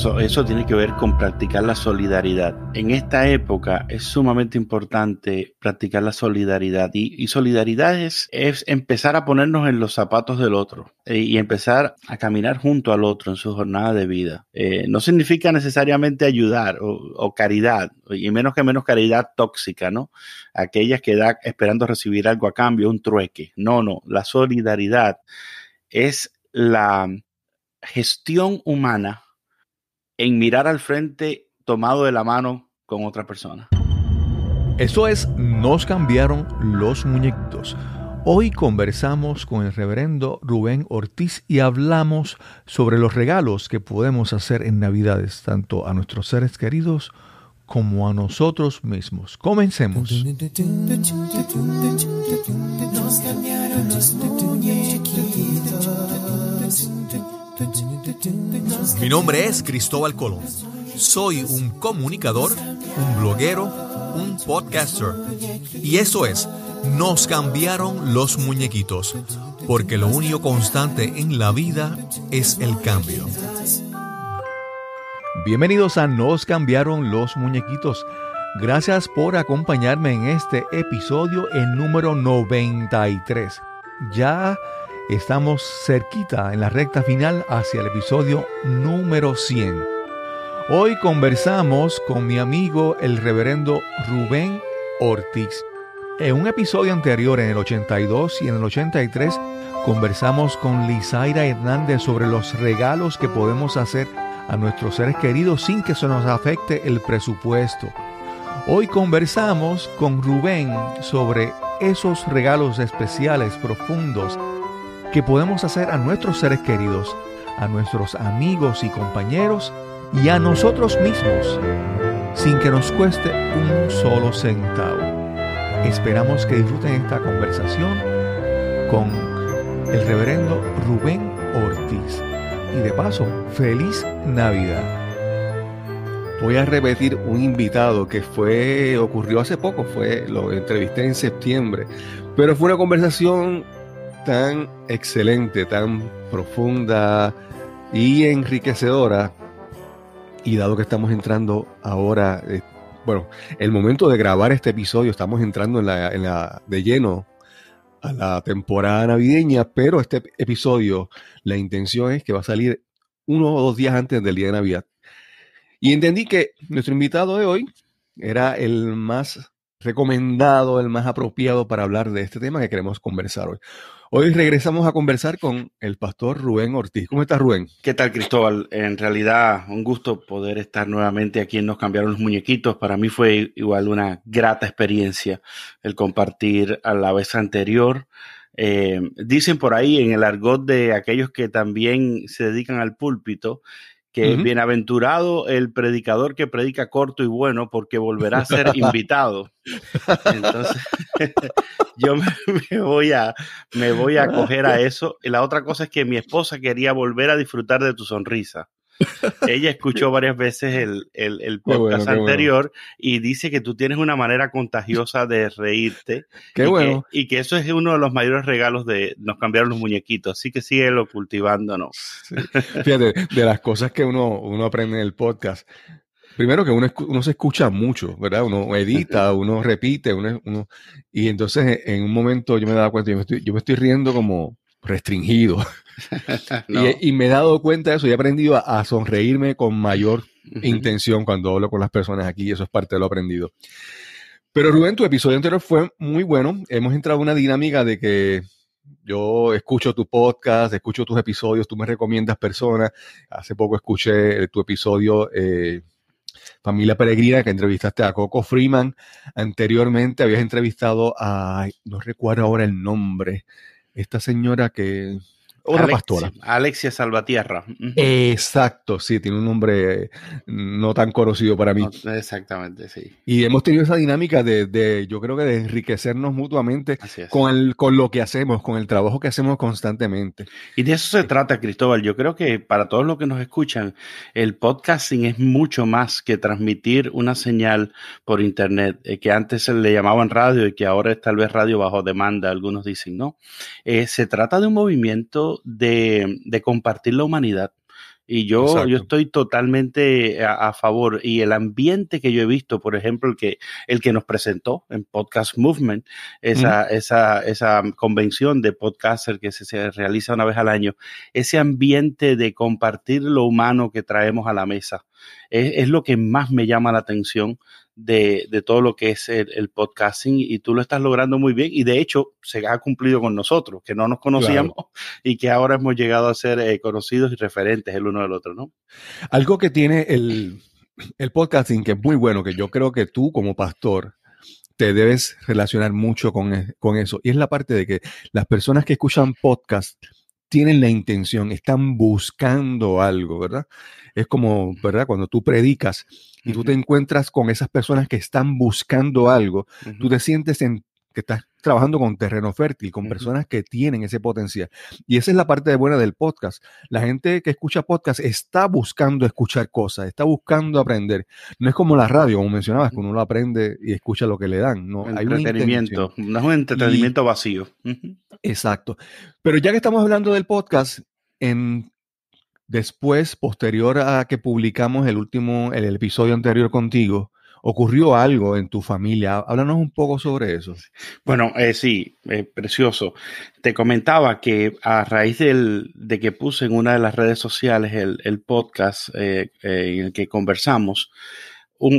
Eso, tiene que ver con practicar la solidaridad. En esta época es sumamente importante practicar la solidaridad y, solidaridad es, empezar a ponernos en los zapatos del otro eh, y empezar a caminar junto al otro en su jornada de vida. Eh, no significa necesariamente ayudar o, caridad, y menos que menos caridad tóxica, ¿no? Aquellas que da esperando recibir algo a cambio, un trueque. No, no, la solidaridad es la gestión humana en mirar al frente tomado de la mano con otra persona. Eso es, nos cambiaron los muñequitos. Hoy conversamos con el reverendo Rubén Ortiz y hablamos sobre los regalos que podemos hacer en Navidades, tanto a nuestros seres queridos como a nosotros mismos. Comencemos. Nos cambiaron los mi nombre es Cristóbal Colón. Soy un comunicador, un bloguero, un podcaster. Y eso es, nos cambiaron los muñequitos, porque lo único constante en la vida es el cambio. Bienvenidos a Nos cambiaron los muñequitos. Gracias por acompañarme en este episodio, número 93. Ya Estamos cerquita en la recta final hacia el episodio número 100. Hoy conversamos con mi amigo el reverendo Rubén Ortiz. En un episodio anterior, en el 82 y en el 83, conversamos con Lizaira Hernández sobre los regalos que podemos hacer a nuestros seres queridos sin que eso nos afecte el presupuesto. Hoy conversamos con Rubén sobre esos regalos especiales, profundos, que podemos hacer a nuestros seres queridos, a nuestros amigos y compañeros y a nosotros mismos, sin que nos cueste un solo centavo. Esperamos que disfruten esta conversación con el reverendo Rubén Ortiz. Y de paso, feliz Navidad. Voy a repetir un invitado que fue ocurrió hace poco, fue lo entrevisté en septiembre, pero fue una conversación tan excelente, tan profunda y enriquecedora. Y dado que estamos entrando ahora, eh, bueno, el momento de grabar este episodio, estamos entrando en la, en la, de lleno a la temporada navideña, pero este episodio, la intención es que va a salir uno o dos días antes del día de Navidad. Y entendí que nuestro invitado de hoy era el más recomendado, el más apropiado para hablar de este tema que queremos conversar hoy. Hoy regresamos a conversar con el pastor Rubén Ortiz. ¿Cómo estás, Rubén? ¿Qué tal, Cristóbal? En realidad, un gusto poder estar nuevamente aquí en Nos Cambiaron los Muñequitos. Para mí fue igual una grata experiencia el compartir a la vez anterior. Eh, dicen por ahí en el argot de aquellos que también se dedican al púlpito que bienaventurado el predicador que predica corto y bueno porque volverá a ser invitado. Entonces, yo me, voy a, me voy a acoger a eso. Y la otra cosa es que mi esposa quería volver a disfrutar de tu sonrisa. Ella escuchó varias veces el, el, podcast anterior y dice que tú tienes una manera contagiosa de reírte. Qué y bueno. Que, y que eso es uno de los mayores regalos de nos cambiaron los muñequitos. Así que síguelo cultivándonos. Fíjate, de las cosas que uno, uno aprende en el podcast. Primero que uno, uno se escucha mucho, ¿verdad? Uno edita, uno repite, uno, uno, y entonces en un momento yo me daba cuenta, yo me estoy, yo me estoy riendo como restringido. y, me he dado cuenta de eso y he aprendido a, sonreírme con mayor intención cuando hablo con las personas aquí y eso es parte de lo aprendido. Pero Rubén, tu episodio anterior fue muy bueno. Hemos entrado en una dinámica de que yo escucho tu podcast, escucho tus episodios, tú me recomiendas personas. Hace poco escuché tu episodio eh, Familia Peregrina, que entrevistaste a Coco Freeman. Anteriormente habías entrevistado a, no recuerdo ahora el nombre, esta señora que otra pastora. Alexia Salvatierra. Exacto, sí, tiene un nombre no tan conocido para mí. exactamente, sí. Y hemos tenido esa dinámica de, yo creo que de enriquecernos mutuamente con, el, con lo que hacemos, con el trabajo que hacemos constantemente. Y de eso se trata, Cristóbal. Yo creo que para todos los que nos escuchan, el podcasting es mucho más que transmitir una señal por Internet, eh, que antes se le llamaban radio y que ahora es tal vez radio bajo demanda, algunos dicen, ¿no? Eh, se trata de un movimiento de, compartir la humanidad. Y yo, yo estoy totalmente a, favor. Y el ambiente que yo he visto, por ejemplo, el que, el que nos presentó en Podcast Movement, esa, esa, esa convención de podcaster que se, realiza una vez al año, ese ambiente de compartir lo humano que traemos a la mesa, es, es lo que más me llama la atención de, de todo lo que es el, podcasting y tú lo estás logrando muy bien y de hecho se ha cumplido con nosotros, que no nos conocíamos y que ahora hemos llegado a ser eh, conocidos y referentes el uno del otro, ¿no? Algo que tiene el, el podcasting que es muy bueno, que yo creo que tú como pastor te debes relacionar mucho con, e, con eso. Y es la parte de que las personas que escuchan podcast tienen la intención, están buscando algo, ¿verdad? Es como, ¿verdad? Cuando tú predicas y tú te encuentras con esas personas que están buscando algo, tú te sientes en, que estás trabajando con terreno fértil, con personas que tienen ese potencial. Y esa es la parte buena del podcast. La gente que escucha podcast está buscando escuchar cosas, está buscando aprender. No es como la radio, como mencionabas, que uno lo aprende y escucha lo que le dan. No, hay entretenimiento, no es un entretenimiento vacío. Exacto. Pero ya que estamos hablando del podcast, en después, posterior a que publicamos el último, el, episodio anterior contigo, ocurrió algo en tu familia. Háblanos un poco sobre eso. Bueno, eh, sí, eh, precioso. Te comentaba que a raíz del, de que puse en una de las redes sociales el, podcast eh, en el que conversamos,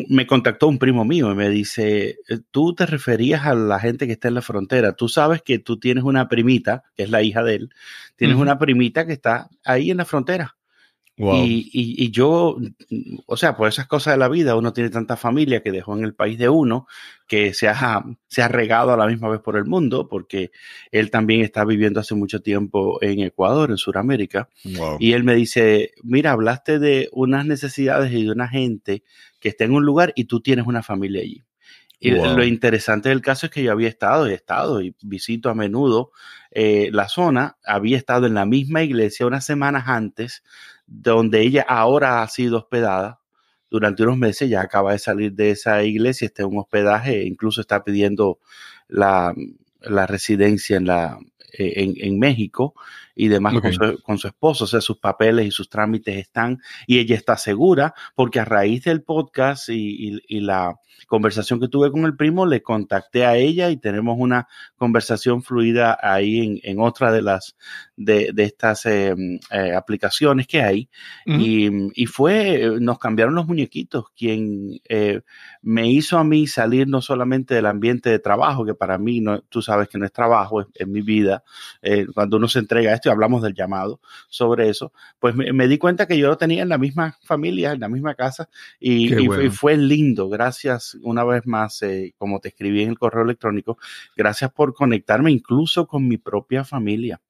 me contactó un primo mío y me dice, tú te referías a la gente que está en la frontera, tú sabes que tú tienes una primita, que es la hija de él, tienes una primita que está ahí en la frontera. Y, y, yo, o sea, por esas cosas de la vida, uno tiene tanta familia que dejó en el país de uno, que se ha, se ha regado a la misma vez por el mundo, porque él también está viviendo hace mucho tiempo en Ecuador, en Sudamérica. Y él me dice, mira, hablaste de unas necesidades y de una gente que está en un lugar y tú tienes una familia allí. Y lo interesante del caso es que yo había estado, he estado y visito a menudo eh, la zona, había estado en la misma iglesia unas semanas antes, donde ella ahora ha sido hospedada durante unos meses, ya acaba de salir de esa iglesia, está en un hospedaje, incluso está pidiendo la, la residencia en, la, eh, en, México y demás con, su, con, su, esposo, o sea, sus papeles y sus trámites están, y ella está segura, porque a raíz del podcast y, y, y la conversación que tuve con el primo, le contacté a ella y tenemos una conversación fluida ahí en, en otra de las de, de estas eh, eh, aplicaciones que hay. y, y, fue, nos cambiaron los muñequitos, quien eh, me hizo a mí salir no solamente del ambiente de trabajo, que para mí, no, tú sabes que no es trabajo, es, mi vida. cuando uno se entrega a esto hablamos del llamado sobre eso, pues me, me, di cuenta que yo lo tenía en la misma familia, en la misma casa, y, y fue lindo. Gracias una vez más, eh, como te escribí en el correo electrónico, gracias por conectarme incluso con mi propia familia.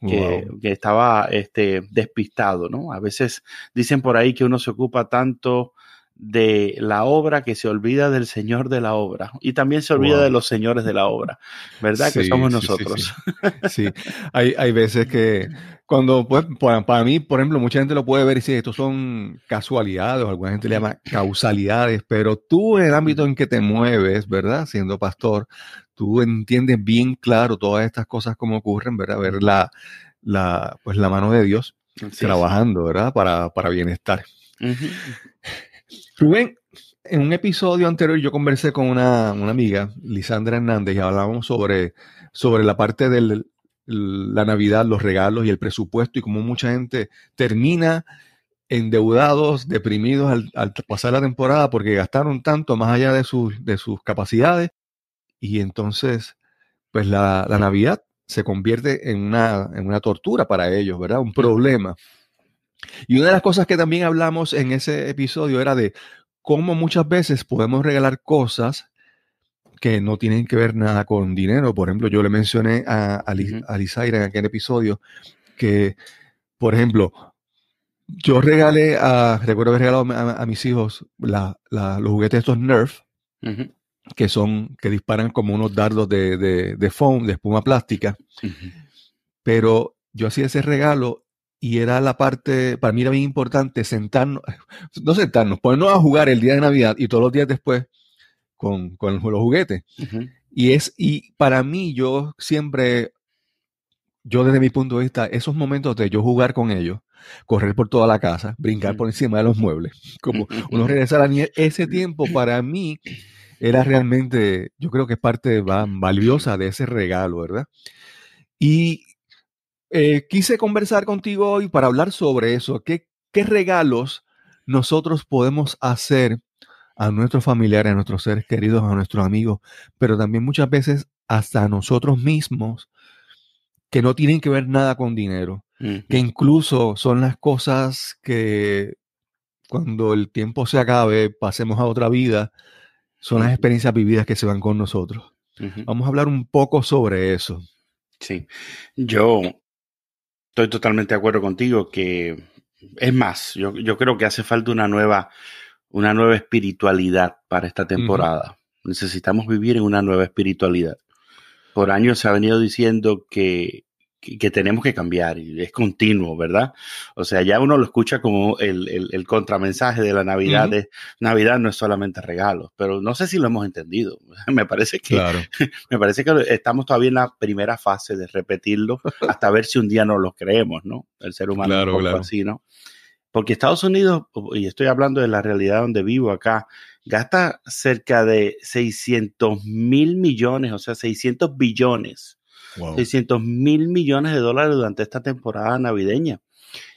Que, estaba este, despistado, ¿no? A veces dicen por ahí que uno se ocupa tanto de la obra que se olvida del Señor de la obra y también se olvida de los señores de la obra, ¿verdad? que somos nosotros. Sí, Hay, hay, veces que cuando, pues, para, mí, por ejemplo, mucha gente lo puede ver y dice, estos son casualidades, o alguna gente le llama causalidades, pero tú en el ámbito en que te mueves, ¿verdad? Siendo pastor, tú entiendes bien claro todas estas cosas como ocurren, ¿verdad? Ver la, la, pues, la mano de Dios trabajando, ¿verdad? Para, para bienestar. Rubén, en un episodio anterior yo conversé con una, una amiga, Lisandra Hernández, y hablábamos sobre, sobre la parte del la Navidad, los regalos y el presupuesto y como mucha gente termina endeudados, deprimidos al, pasar la temporada porque gastaron tanto más allá de sus, de sus capacidades y entonces pues la, Navidad se convierte en una, en una tortura para ellos, ¿verdad? Un problema. Y una de las cosas que también hablamos en ese episodio era de cómo muchas veces podemos regalar cosas que no tienen que ver nada con dinero. Por ejemplo, yo le mencioné a, a, Lizaira en aquel episodio que, por ejemplo, yo regalé a, recuerdo haber regalado a, mis hijos los juguetes estos Nerf, que son, que disparan como unos dardos de, de, de foam, de espuma plástica. Pero yo hacía ese regalo y era la parte, para mí era bien importante sentarnos, no sentarnos, ponernos a jugar el día de Navidad y todos los días después con, con los juguetes. Y es, y para mí, yo siempre, yo desde mi punto de vista, esos momentos de yo jugar con ellos, correr por toda la casa, brincar por encima de los muebles, como uno regresar a la niñez. Ese tiempo para mí era realmente, yo creo que es parte valiosa de ese regalo, ¿verdad? Y eh, quise conversar contigo hoy para hablar sobre eso. ¿Qué, ¿Qué regalos nosotros podemos hacer a nuestros familiares, a nuestros seres queridos, a nuestros amigos, pero también muchas veces hasta a nosotros mismos que no tienen que ver nada con dinero, que incluso son las cosas que cuando el tiempo se acabe, pasemos a otra vida, son las experiencias vividas que se van con nosotros. Vamos a hablar un poco sobre eso. Sí, yo estoy totalmente de acuerdo contigo que es más, yo, yo creo que hace falta una nueva una nueva espiritualidad para esta temporada. Necesitamos vivir en una nueva espiritualidad. Por años se ha venido diciendo que, que, tenemos que cambiar y es continuo, ¿verdad? O sea, ya uno lo escucha como el, el, contramensaje de la Navidad. Navidad no es solamente regalos, pero no sé si lo hemos entendido. me parece que, me parece que estamos todavía en la primera fase de repetirlo hasta ver si un día no lo creemos, ¿no? El ser humano es un poco así, ¿no? Porque Estados Unidos, y estoy hablando de la realidad donde vivo acá, gasta cerca de 600 mil millones, o sea, 600 billones, 600 mil millones de dólares durante esta temporada navideña.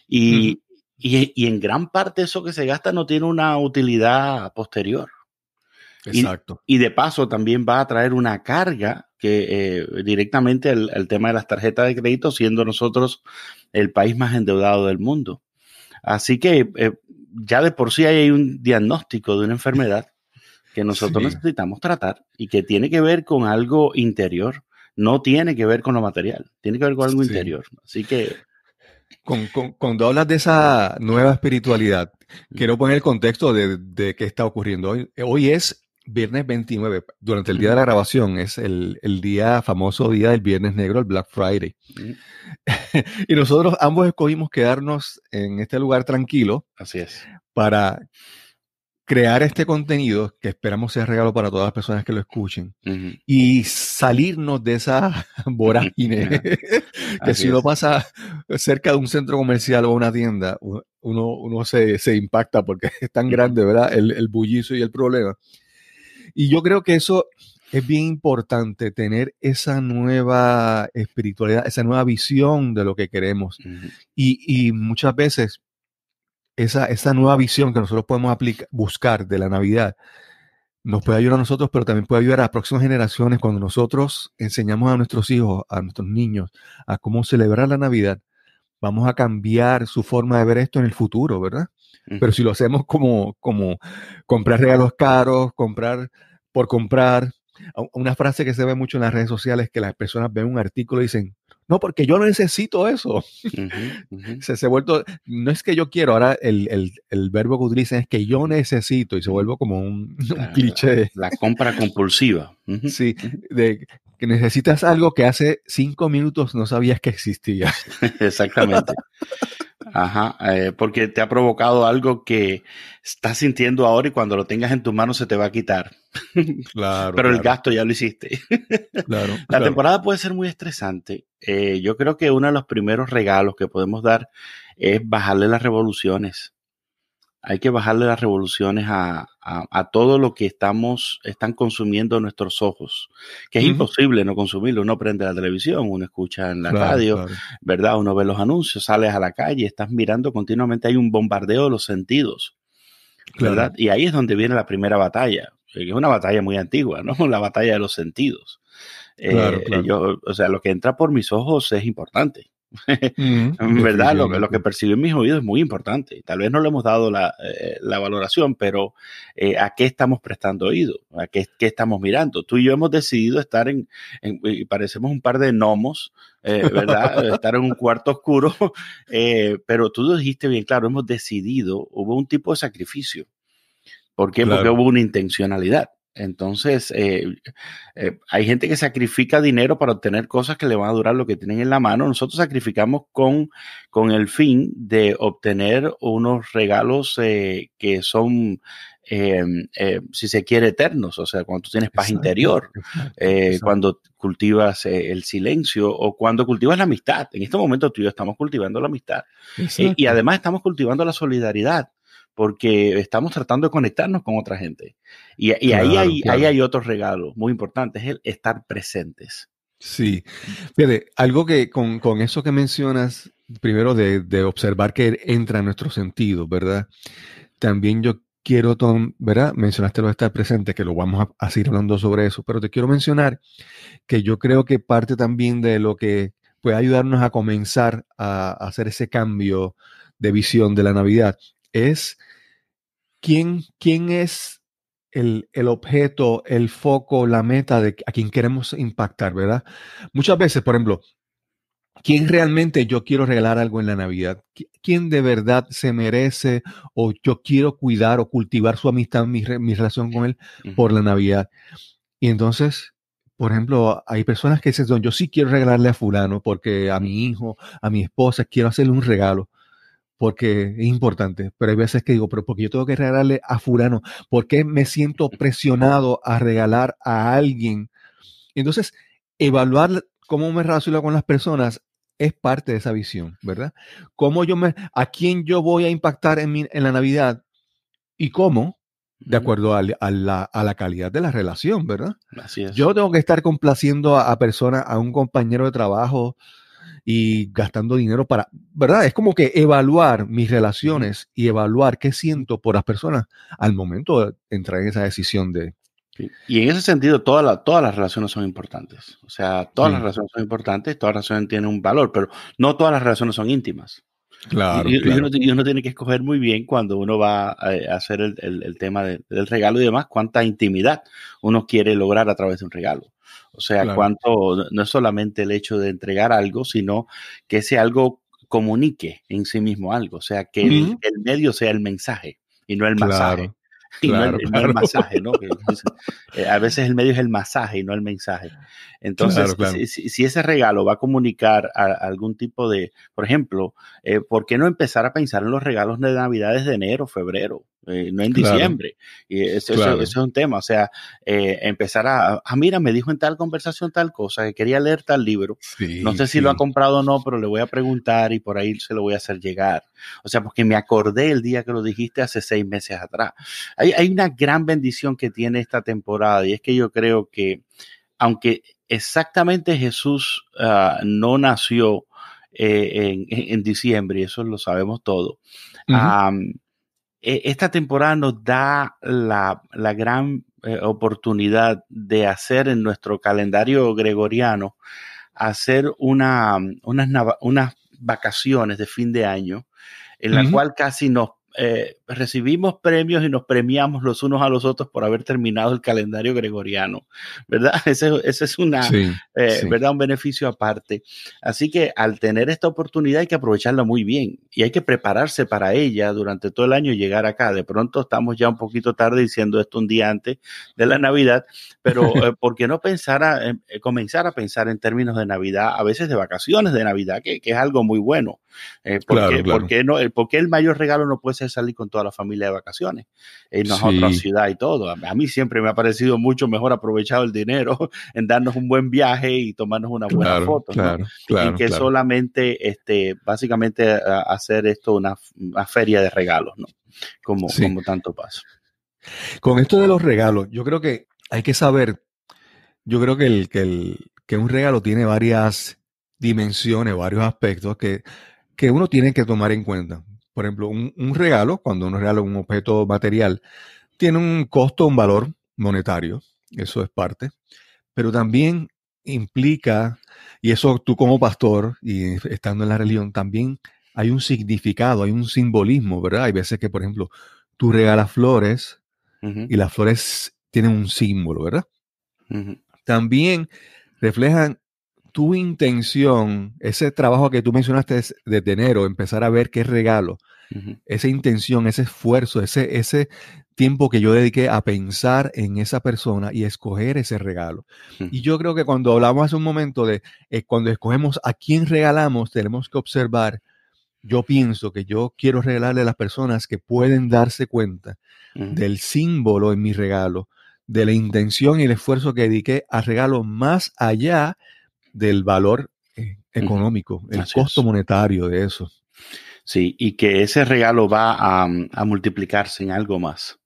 Y, y, en gran parte eso que se gasta no tiene una utilidad posterior. Exacto. Y, de paso también va a traer una carga que eh, directamente el, tema de las tarjetas de crédito, siendo nosotros el país más endeudado del mundo. Así que eh, ya de por sí hay un diagnóstico de una enfermedad que nosotros necesitamos tratar y que tiene que ver con algo interior, no tiene que ver con lo material, tiene que ver con algo interior. Así que... cuando hablas de esa nueva espiritualidad, quiero poner el contexto de, de qué está ocurriendo hoy. Hoy es viernes 29, durante el día de la grabación, es el, día famoso día del Viernes Negro, el Black Friday. y nosotros ambos escogimos quedarnos en este lugar tranquilo. Así es. Para crear este contenido que esperamos sea regalo para todas las personas que lo escuchen y salirnos de esa vorágine que si uno pasa cerca de un centro comercial o una tienda, uno, uno se, impacta porque es tan grande, ¿verdad? El, el bullizo y el problema. Y yo creo que eso es bien importante, tener esa nueva espiritualidad, esa nueva visión de lo que queremos. y, muchas veces esa, esa nueva visión que nosotros podemos aplicar, buscar de la Navidad nos puede ayudar a nosotros, pero también puede ayudar a las próximas generaciones cuando nosotros enseñamos a nuestros hijos, a nuestros niños, a cómo celebrar la Navidad. Vamos a cambiar su forma de ver esto en el futuro, ¿verdad? Pero si lo hacemos como, como comprar regalos caros, comprar por comprar, una frase que se ve mucho en las redes sociales es que las personas ven un artículo y dicen, no, porque yo no necesito eso. se, se vuelto, no es que yo quiero, ahora el, verbo que utilizan es que yo necesito y se vuelve como un, cliché. La, compra compulsiva. sí, de que necesitas algo que hace cinco minutos no sabías que existía. Exactamente. Ajá, eh, porque te ha provocado algo que estás sintiendo ahora y cuando lo tengas en tus manos se te va a quitar. Claro. Pero el gasto ya lo hiciste. Claro. La temporada puede ser muy estresante. Eh, yo creo que uno de los primeros regalos que podemos dar es bajarle las revoluciones hay que bajarle las revoluciones a, todo lo que estamos, están consumiendo nuestros ojos, que es imposible no consumirlo. Uno prende la televisión, uno escucha en la radio, ¿verdad? Uno ve los anuncios, sales a la calle, estás mirando continuamente, hay un bombardeo de los sentidos, ¿verdad? Y ahí es donde viene la primera batalla, que es una batalla muy antigua, ¿no? La batalla de los sentidos. Eh, o sea, lo que entra por mis ojos es importante. Mm, ¿Verdad? Lo, lo, que percibió en mis oídos es muy importante. Tal vez no le hemos dado la, eh, valoración, pero eh, ¿a qué estamos prestando oído? ¿A qué, qué, estamos mirando? Tú y yo hemos decidido estar en, y parecemos un par de gnomos, eh, ¿verdad? estar en un cuarto oscuro, pero tú dijiste bien claro, hemos decidido, hubo un tipo de sacrificio. ¿Por qué? Porque hubo una intencionalidad. Entonces, eh, eh, hay gente que sacrifica dinero para obtener cosas que le van a durar lo que tienen en la mano. Nosotros sacrificamos con, con el fin de obtener unos regalos eh, que son, si se quiere, eternos. O sea, cuando tú tienes paz interior, cuando cultivas el silencio o cuando cultivas la amistad. En este momento tú y yo estamos cultivando la amistad. y además estamos cultivando la solidaridad porque estamos tratando de conectarnos con otra gente. Y, ahí, hay, ahí hay otro regalo muy importante, es el estar presentes. Sí, fíjate, algo que con, eso que mencionas, primero de, observar que entra en nuestro sentido, ¿verdad? También yo quiero, Tom, ¿verdad? Mencionaste lo de estar presente, que lo vamos a, seguir hablando sobre eso, pero te quiero mencionar que yo creo que parte también de lo que puede ayudarnos a comenzar a hacer ese cambio de visión de la Navidad es quién, quién es el, objeto, el foco, la meta de a quien queremos impactar, ¿verdad? Muchas veces, por ejemplo, ¿quién realmente yo quiero regalar algo en la Navidad? ¿Quién de verdad se merece o yo quiero cuidar o cultivar su amistad, mi, mi relación con él por la Navidad? Y entonces, por ejemplo, hay personas que dicen, yo sí quiero regalarle a fulano porque a mi hijo, a mi esposa, quiero hacerle un regalo porque es importante, pero hay veces que digo, pero porque yo tengo que regalarle a fulano, ¿por qué me siento presionado a regalar a alguien? Entonces, evaluar cómo me relaciono con las personas es parte de esa visión, ¿verdad? Cómo yo me, a quién yo voy a impactar en, en la Navidad y cómo, de acuerdo a, la, calidad de la relación, ¿verdad? Así es. Yo tengo que estar complaciendo a, a personas, a un compañero de trabajo, y gastando dinero para, ¿verdad? Es como que evaluar mis relaciones y evaluar qué siento por las personas al momento de entrar en esa decisión de... Y en ese sentido, todas todas las relaciones son importantes. O sea, todas las relaciones son importantes, todas las relaciones tienen un valor, pero no todas las relaciones son íntimas. Claro, y, Uno, tiene que escoger muy bien cuando uno va a, hacer el, el, tema del regalo y demás, cuánta intimidad uno quiere lograr a través de un regalo. O sea, cuánto, no es solamente el hecho de entregar algo, sino que ese algo comunique en sí mismo algo. O sea, que el, medio sea el mensaje y no el mensaje. y no, el, masaje, ¿no? Eh, a veces el medio es el masaje y no el mensaje. Entonces, Si, ese regalo va a comunicar algún tipo de, por ejemplo, eh, ¿por qué no empezar a pensar en los regalos de Navidad desde enero, febrero? Eh, no en diciembre. Y eso, es un tema, o sea, empezar a, ah, mira, me dijo en tal conversación tal cosa, que quería leer tal libro. no sé si lo ha comprado o no, pero le voy a preguntar y por ahí se lo voy a hacer llegar. O sea, porque me acordé el día que lo dijiste hace seis meses atrás. Hay, hay una gran bendición que tiene esta temporada y es que yo creo que, aunque exactamente Jesús ah, no nació eh, en, diciembre, y eso lo sabemos todo, esta temporada nos da la, gran eh, oportunidad de hacer en nuestro calendario gregoriano, hacer una, unas, unas vacaciones de fin de año en la cual casi nos eh, recibimos premios y nos premiamos los unos a los otros por haber terminado el calendario gregoriano, ¿verdad? Ese, es una, eh, ¿verdad? Un beneficio aparte. Así que al tener esta oportunidad hay que aprovecharla muy bien y hay que prepararse para ella durante todo el año y llegar acá. De pronto estamos ya un poquito tarde diciendo esto un día antes de la Navidad, pero eh, ¿por qué no pensar a, comenzar a pensar en términos de Navidad, a veces de vacaciones de Navidad, que, es algo muy bueno? porque, porque no, porque el mayor regalo no puede ser salir con toda la familia de vacaciones, irnos a otra ciudad y todo. A mí siempre me ha parecido mucho mejor aprovechar el dinero en darnos un buen viaje y tomarnos una buena foto. y que solamente, este, básicamente, hacer esto una, feria de regalos, ¿no? Como, como tanto paso. Con esto de los regalos, yo creo que hay que saber, yo creo que, el, que, el, que un regalo tiene varias dimensiones, varios aspectos que, que uno tiene que tomar en cuenta por ejemplo, un, regalo, cuando uno regala un objeto material, tiene un costo, un valor monetario, eso es parte, pero también implica, y eso tú como pastor y estando en la religión, también hay un significado, hay un simbolismo, ¿verdad? Hay veces que, por ejemplo, tú regalas flores y las flores tienen un símbolo, ¿verdad? También reflejan tu intención, ese trabajo que tú mencionaste desde enero, empezar a ver qué regalo, esa intención, ese esfuerzo, ese, ese tiempo que yo dediqué a pensar en esa persona y escoger ese regalo. Y yo creo que cuando hablamos hace un momento de eh, cuando escogemos a quién regalamos, tenemos que observar, yo pienso que yo quiero regalarle a las personas que pueden darse cuenta del símbolo en mi regalo, de la intención y el esfuerzo que dediqué al regalo más allá del valor eh, económico, el costo monetario de eso. Sí, y que ese regalo va a, a multiplicarse en algo más.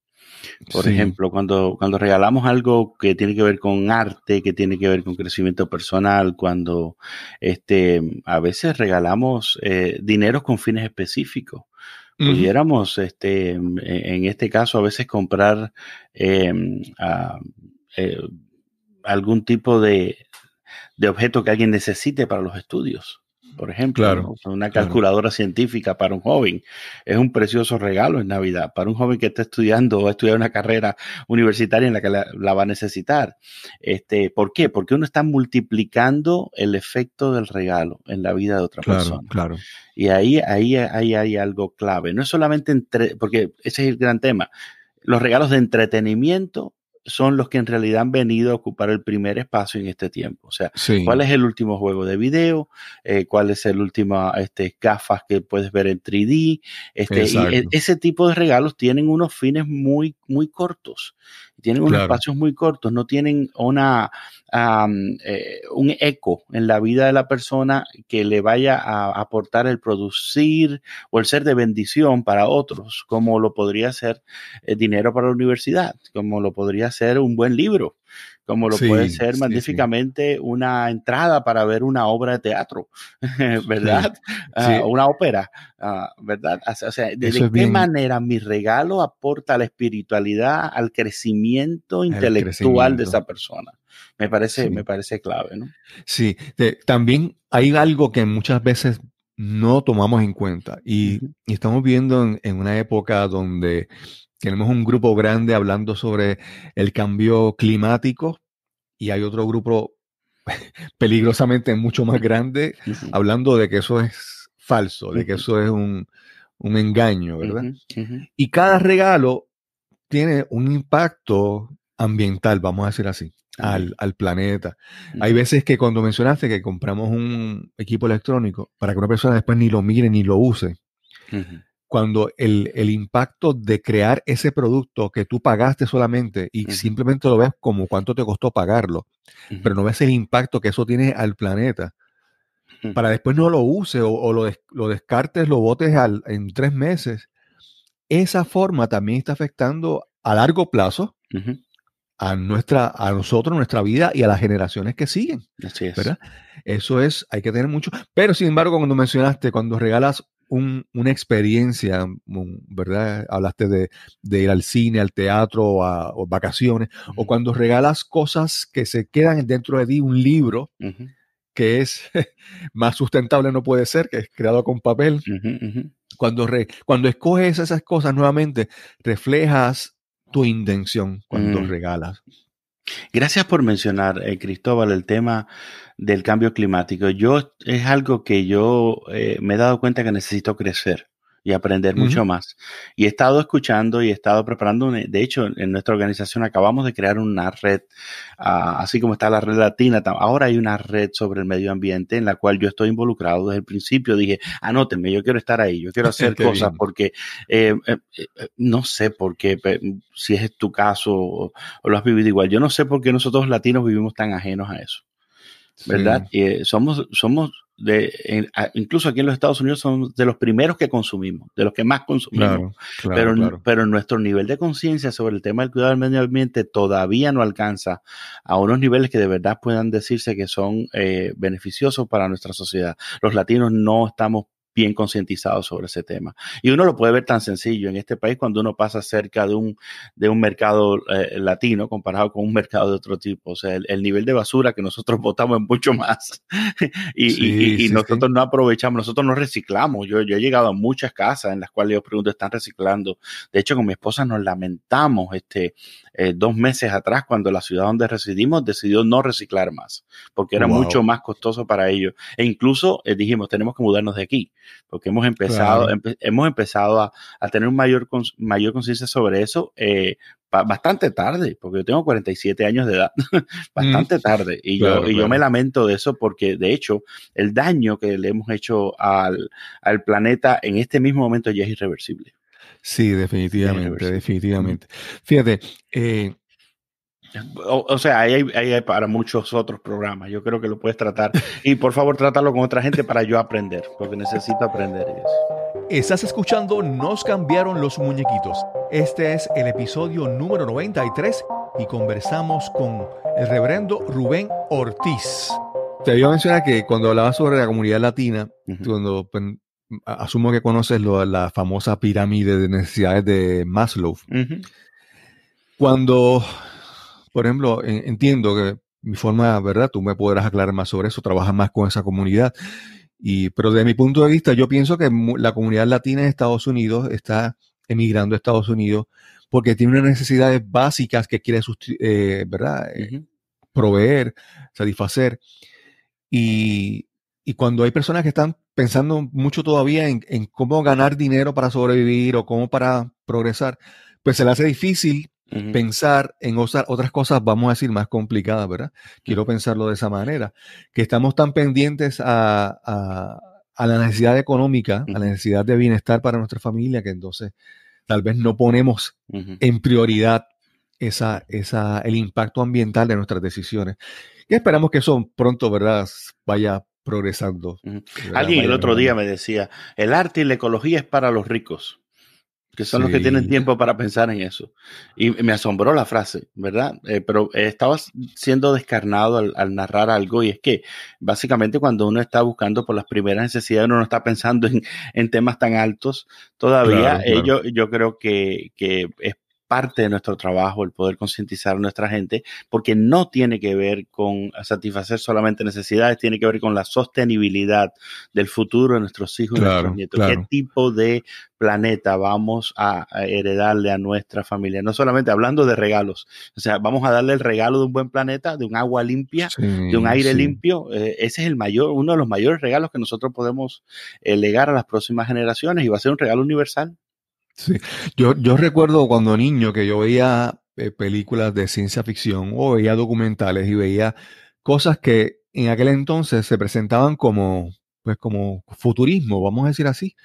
Por ejemplo, cuando, cuando regalamos algo que tiene que ver con arte, que tiene que ver con crecimiento personal, cuando este, a veces regalamos eh, dinero con fines específicos. Pudiéramos, este, en este caso, a veces comprar eh, algún tipo de, de objeto que alguien necesite para los estudios por ejemplo. Una calculadora científica para un joven es un precioso regalo en Navidad. Para un joven que está estudiando o estudiar una carrera universitaria en la que la, va a necesitar. Este, ¿Por qué? Porque uno está multiplicando el efecto del regalo en la vida de otra persona. Claro. Y ahí, ahí, ahí hay algo clave. No es solamente entre, porque ese es el gran tema. Los regalos de entretenimiento son los que en realidad han venido a ocupar el primer espacio en este tiempo. O sea, ¿cuál es el último juego de video? Eh, ¿Cuál es el último este, gafas que puedes ver en 3D? Este, y e, ese tipo de regalos tienen unos fines muy, muy cortos. Tienen unos espacios muy cortos, no tienen una, eh, un eco en la vida de la persona que le vaya a aportar el producir o el ser de bendición para otros, como lo podría ser el dinero para la universidad, como lo podría ser un buen libro como lo puede ser magníficamente una entrada para ver una obra de teatro, ¿verdad? Ah, una ópera, ah, ¿verdad? O sea, ¿de, qué manera mi regalo aporta a la espiritualidad, al crecimiento intelectual de esa persona? Me parece, me parece clave, ¿no? Sí, también hay algo que muchas veces no tomamos en cuenta y, estamos viendo en, una época donde tenemos un grupo grande hablando sobre el cambio climático y hay otro grupo peligrosamente mucho más grande hablando de que eso es falso, de que eso es un, engaño, ¿verdad? Y cada regalo tiene un impacto ambiental, vamos a decir así, al, planeta. Hay veces que cuando mencionaste que compramos un equipo electrónico para que una persona después ni lo mire ni lo use, cuando el, impacto de crear ese producto que tú pagaste solamente y simplemente lo ves como cuánto te costó pagarlo, pero no ves el impacto que eso tiene al planeta, para después no lo uses o, lo, lo, descartes, lo botes en tres meses, esa forma también está afectando a largo plazo a, nuestra, a nosotros, nuestra vida y a las generaciones que siguen. Así es. ¿verdad? Eso es, hay que tener mucho. Pero sin embargo, cuando mencionaste, cuando regalas una experiencia, ¿verdad? Hablaste de, ir al cine, al teatro o, vacaciones, o cuando regalas cosas que se quedan dentro de ti, un libro que es más sustentable no puede ser, que es creado con papel. Cuando, cuando escoges esas cosas nuevamente, reflejas tu intención cuando mm. regalas. Gracias por mencionar, eh, Cristóbal, el tema del cambio climático. Yo es algo que yo eh, me he dado cuenta que necesito crecer y aprender mucho más. Y he estado escuchando y he estado preparando, de hecho, en nuestra organización acabamos de crear una red, ah, así como está la red latina, ahora hay una red sobre el medio ambiente en la cual yo estoy involucrado desde el principio. Dije, anótenme, yo quiero estar ahí, yo quiero hacer cosas porque eh, eh, no sé por qué, si es tu caso o, lo has vivido igual, yo no sé por qué nosotros latinos vivimos tan ajenos a eso. ¿verdad? Eh, somos, somos de, incluso aquí en los Estados Unidos somos de los primeros que consumimos, de los que más consumimos. pero, pero nuestro nivel de conciencia sobre el tema del cuidado del medio ambiente todavía no alcanza a unos niveles que de verdad puedan decirse que son eh, beneficiosos para nuestra sociedad. Los latinos no estamos bien concientizados sobre ese tema. Y uno lo puede ver tan sencillo en este país cuando uno pasa cerca de un, de un mercado eh, latino comparado con un mercado de otro tipo. O sea, el, nivel de basura que nosotros botamos es mucho más. y, y, nosotros no aprovechamos, nosotros no reciclamos. Yo, yo he llegado a muchas casas en las cuales yo pregunto, ¿están reciclando? De hecho, con mi esposa nos lamentamos este, eh, dos meses atrás cuando la ciudad donde residimos decidió no reciclar más, porque era mucho más costoso para ellos. E incluso eh, dijimos, tenemos que mudarnos de aquí porque hemos empezado, hemos empezado a, tener un mayor, mayor conciencia sobre eso eh, bastante tarde, porque yo tengo 47 años de edad, bastante mm. tarde, y, yo, y yo me lamento de eso porque de hecho el daño que le hemos hecho al, al planeta en este mismo momento ya es irreversible. Sí, definitivamente, definitivamente. Fíjate, eh, o, sea, hay, hay, para muchos otros programas. Yo creo que lo puedes tratar. Y por favor, trátalo con otra gente para yo aprender, porque necesito aprender eso. Estás escuchando Nos cambiaron los muñequitos. Este es el episodio número 93 y conversamos con el reverendo Rubén Ortiz. Te iba a mencionar que cuando hablaba sobre la comunidad latina, cuando pues, asumo que conoces la famosa pirámide de necesidades de Maslow. Cuando por ejemplo, entiendo que mi forma, ¿verdad? Tú me podrás aclarar más sobre eso, trabajas más con esa comunidad. Y, pero desde mi punto de vista, yo pienso que la comunidad latina en Estados Unidos está emigrando a Estados Unidos porque tiene unas necesidades básicas que quiere, eh, ¿verdad? Eh, proveer, satisfacer. Y, cuando hay personas que están pensando mucho todavía en, en, cómo ganar dinero para sobrevivir o cómo para progresar, pues se le hace difícil pensar en otras cosas, vamos a decir, más complicadas, ¿verdad? Quiero pensarlo de esa manera, que estamos tan pendientes a, la necesidad económica, a la necesidad de bienestar para nuestra familia, que entonces tal vez no ponemos en prioridad esa, esa, el impacto ambiental de nuestras decisiones. Y esperamos que eso pronto, ¿verdad?, vaya progresando. Alguien el otro día me decía, el arte y la ecología es para los ricos que son los que tienen tiempo para pensar en eso. Y me asombró la frase, ¿verdad? Eh, pero estaba siendo descarnado al, narrar algo y es que básicamente cuando uno está buscando por las primeras necesidades, uno no está pensando en, temas tan altos todavía. Yo, yo creo que, que es parte de nuestro trabajo el poder concientizar a nuestra gente, porque no tiene que ver con satisfacer solamente necesidades, tiene que ver con la sostenibilidad del futuro de nuestros hijos y nuestros nietos. ¿Qué tipo de planeta vamos a heredarle a nuestra familia? No solamente hablando de regalos, o sea, vamos a darle el regalo de un buen planeta, de un agua limpia, de un aire limpio. Eh, ese es el mayor, uno de los mayores regalos que nosotros podemos eh, legar a las próximas generaciones y va a ser un regalo universal. Sí, yo, yo recuerdo cuando niño que yo veía eh, películas de ciencia ficción o veía documentales y veía cosas que en aquel entonces se presentaban como, pues como futurismo, vamos a decir así,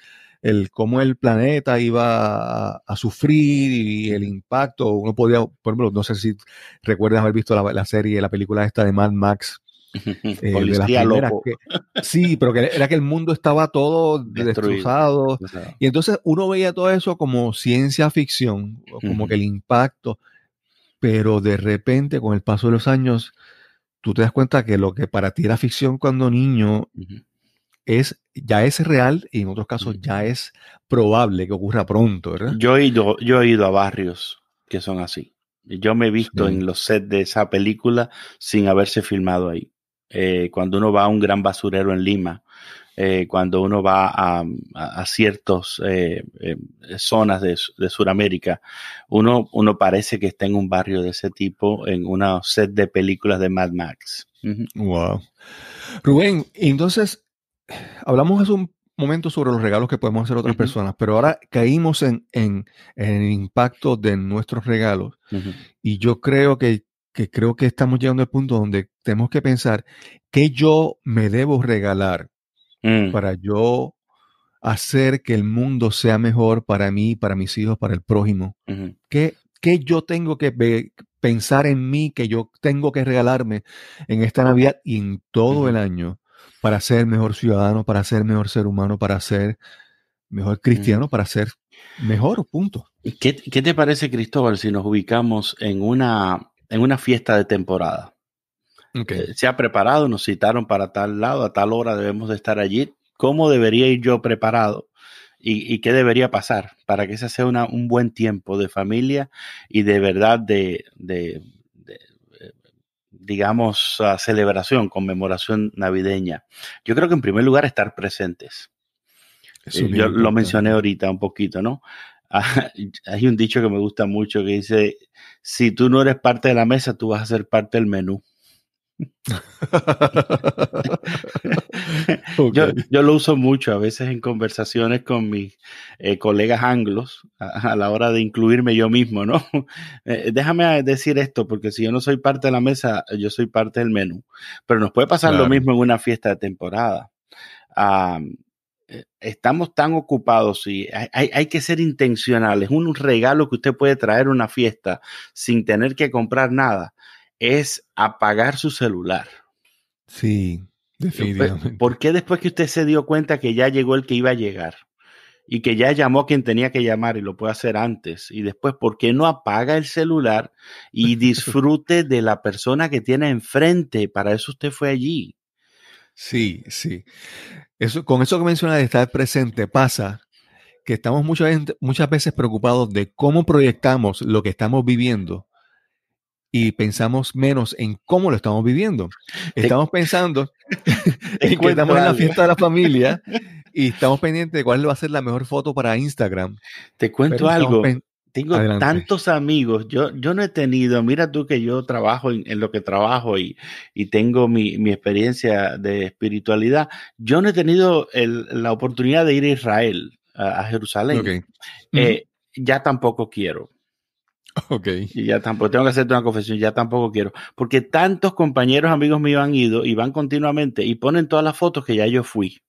el cómo el planeta iba a, sufrir y el impacto. Uno podía, por ejemplo, no sé si recuerdas haber visto la, la serie, la película esta de Mad Max, eh, sí, pero que era que el mundo estaba todo destrozado. Y entonces uno veía todo eso como ciencia ficción, como que el impacto, pero de repente con el paso de los años, tú te das cuenta que lo que para ti era ficción cuando niño es, ya es real y en otros casos ya es probable que ocurra pronto, Yo he ido, yo he ido a barrios que son así. Yo me he visto en los sets de esa película sin haberse filmado ahí. Eh, cuando uno va a un gran basurero en Lima, eh, cuando uno va a, a, ciertas eh, zonas de, de Sudamérica, uno, uno parece que está en un barrio de ese tipo, en una set de películas de Mad Max. Wow. Rubén, entonces, hablamos hace un momento sobre los regalos que podemos hacer a otras personas, pero ahora caímos en, en, el impacto de nuestros regalos. Y yo creo que que creo que estamos llegando al punto donde tenemos que pensar qué yo me debo regalar mm. para yo hacer que el mundo sea mejor para mí, para mis hijos, para el prójimo. ¿Qué, yo tengo que pensar en mí, que yo tengo que regalarme en esta Navidad y en todo el año para ser mejor ciudadano, para ser mejor ser humano, para ser mejor cristiano, para ser mejor, punto. ¿Qué, ¿Qué te parece, Cristóbal, si nos ubicamos en una en una fiesta de temporada. Eh, se ha preparado, nos citaron para tal lado, a tal hora debemos de estar allí. ¿Cómo debería ir yo preparado? ¿Y, qué debería pasar para que ese sea un buen tiempo de familia y de verdad de, digamos, celebración, conmemoración navideña? Yo creo que en primer lugar estar presentes. Eh, yo lo mencioné ahorita un poquito, ¿no? hay un dicho que me gusta mucho que dice, si tú no eres parte de la mesa, tú vas a ser parte del menú. yo, lo uso mucho a veces en conversaciones con mis eh, colegas anglos a, la hora de incluirme yo mismo, ¿no? Eh, déjame decir esto, porque si yo no soy parte de la mesa, yo soy parte del menú. Pero nos puede pasar lo mismo en una fiesta de temporada. Estamos tan ocupados y hay, hay, que ser intencionales. Un regalo que usted puede traer a una fiesta sin tener que comprar nada es apagar su celular. Sí, definitivamente. ¿Por qué después que usted se dio cuenta que ya llegó el que iba a llegar y que ya llamó a quien tenía que llamar y lo puede hacer antes y después, ¿por qué no apaga el celular y disfrute de la persona que tiene enfrente? Para eso usted fue allí. Sí, sí. Eso, con eso que menciona de estar presente pasa que estamos muchas, muchas veces preocupados de cómo proyectamos lo que estamos viviendo y pensamos menos en cómo lo estamos viviendo. Estamos pensando en que estamos en la fiesta de la familia y estamos pendientes de cuál va a ser la mejor foto para Instagram. Te cuento algo. Tengo tantos amigos. Yo, yo no he tenido, mira tú que yo trabajo en, lo que trabajo y, y tengo mi, mi, experiencia de espiritualidad. Yo no he tenido la oportunidad de ir a Israel, a, Jerusalén. Eh, ya tampoco quiero. Ok. Y ya tampoco, tengo que hacerte una confesión, ya tampoco quiero. Porque tantos compañeros, amigos míos han ido y van continuamente y ponen todas las fotos que ya yo fui.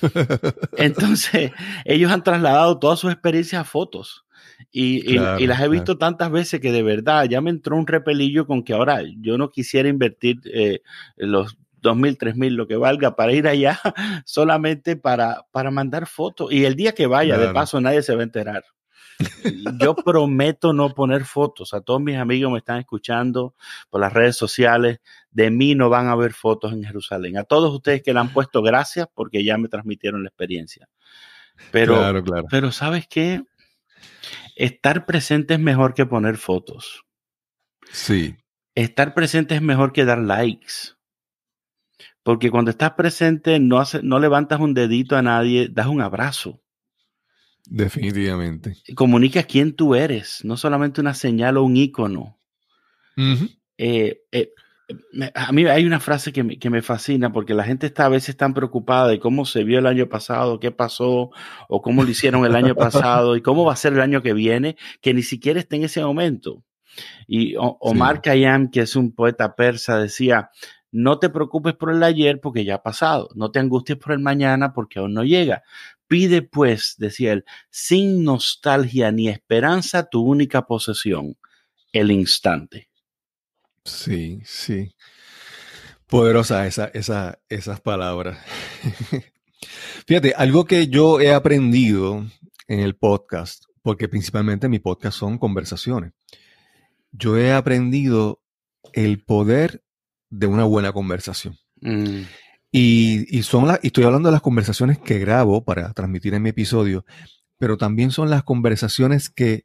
Entonces, ellos han trasladado todas sus experiencias a fotos. Y, y, las he visto tantas veces que de verdad ya me entró un repelillo con que ahora yo no quisiera invertir eh, los dos mil, tres mil, lo que valga, para ir allá solamente para, para mandar fotos. Y el día que vaya, de paso, nadie se va a enterar. Yo prometo no poner fotos. A todos mis amigos me están escuchando por las redes sociales. De mí no van a ver fotos en Jerusalén. A todos ustedes que le han puesto gracias porque ya me transmitieron la experiencia. Pero, pero ¿sabes qué? Estar presente es mejor que poner fotos. Sí. Estar presente es mejor que dar likes. Porque cuando estás presente no, no levantas un dedito a nadie, das un abrazo. Definitivamente. Comunicas quién tú eres, no solamente una señal o un icono. Eh, eh, a mí hay una frase que me, que me, fascina porque la gente está a veces tan preocupada de cómo se vio el año pasado, qué pasó, o cómo lo hicieron el año pasado y cómo va a ser el año que viene, que ni siquiera está en ese momento. Y Omar Khayyam, que es un poeta persa, decía, no te preocupes por el ayer porque ya ha pasado, no te angusties por el mañana porque aún no llega, Pide pues, decía él, sin nostalgia ni esperanza tu única posesión, el instante. Sí, sí. Poderosa esa, esa, esas palabras. Fíjate, algo que yo he aprendido en el podcast, porque principalmente mi podcast son conversaciones, yo he aprendido el poder de una buena conversación. Mm. Y, son las, estoy hablando de las conversaciones que grabo para transmitir en mi episodio, pero también son las conversaciones que,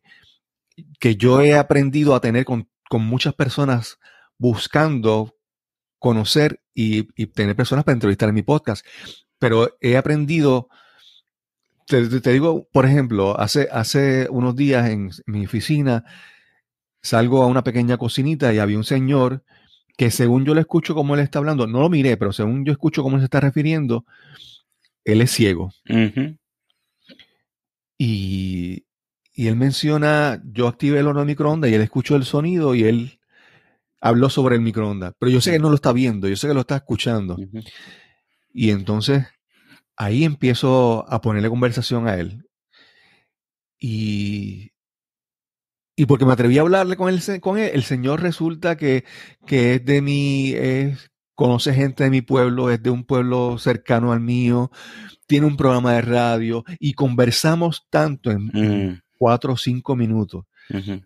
que yo he aprendido a tener con, muchas personas buscando conocer y, tener personas para entrevistar en mi podcast. Pero he aprendido, te, digo, por ejemplo, hace, hace unos días en mi oficina salgo a una pequeña cocinita y había un señor que según yo le escucho como él está hablando, no lo miré, pero según yo escucho cómo él se está refiriendo, él es ciego. y, él menciona, yo activé el horno de microondas y él escuchó el sonido y él habló sobre el microondas. Pero yo sé que no lo está viendo, yo sé que lo está escuchando. Y entonces ahí empiezo a ponerle conversación a él. Y, y porque me atreví a hablarle con él, con él el Señor resulta que, que es de mi, conoce gente de mi pueblo, es de un pueblo cercano al mío, tiene un programa de radio y conversamos tanto en, mm. cuatro o cinco minutos.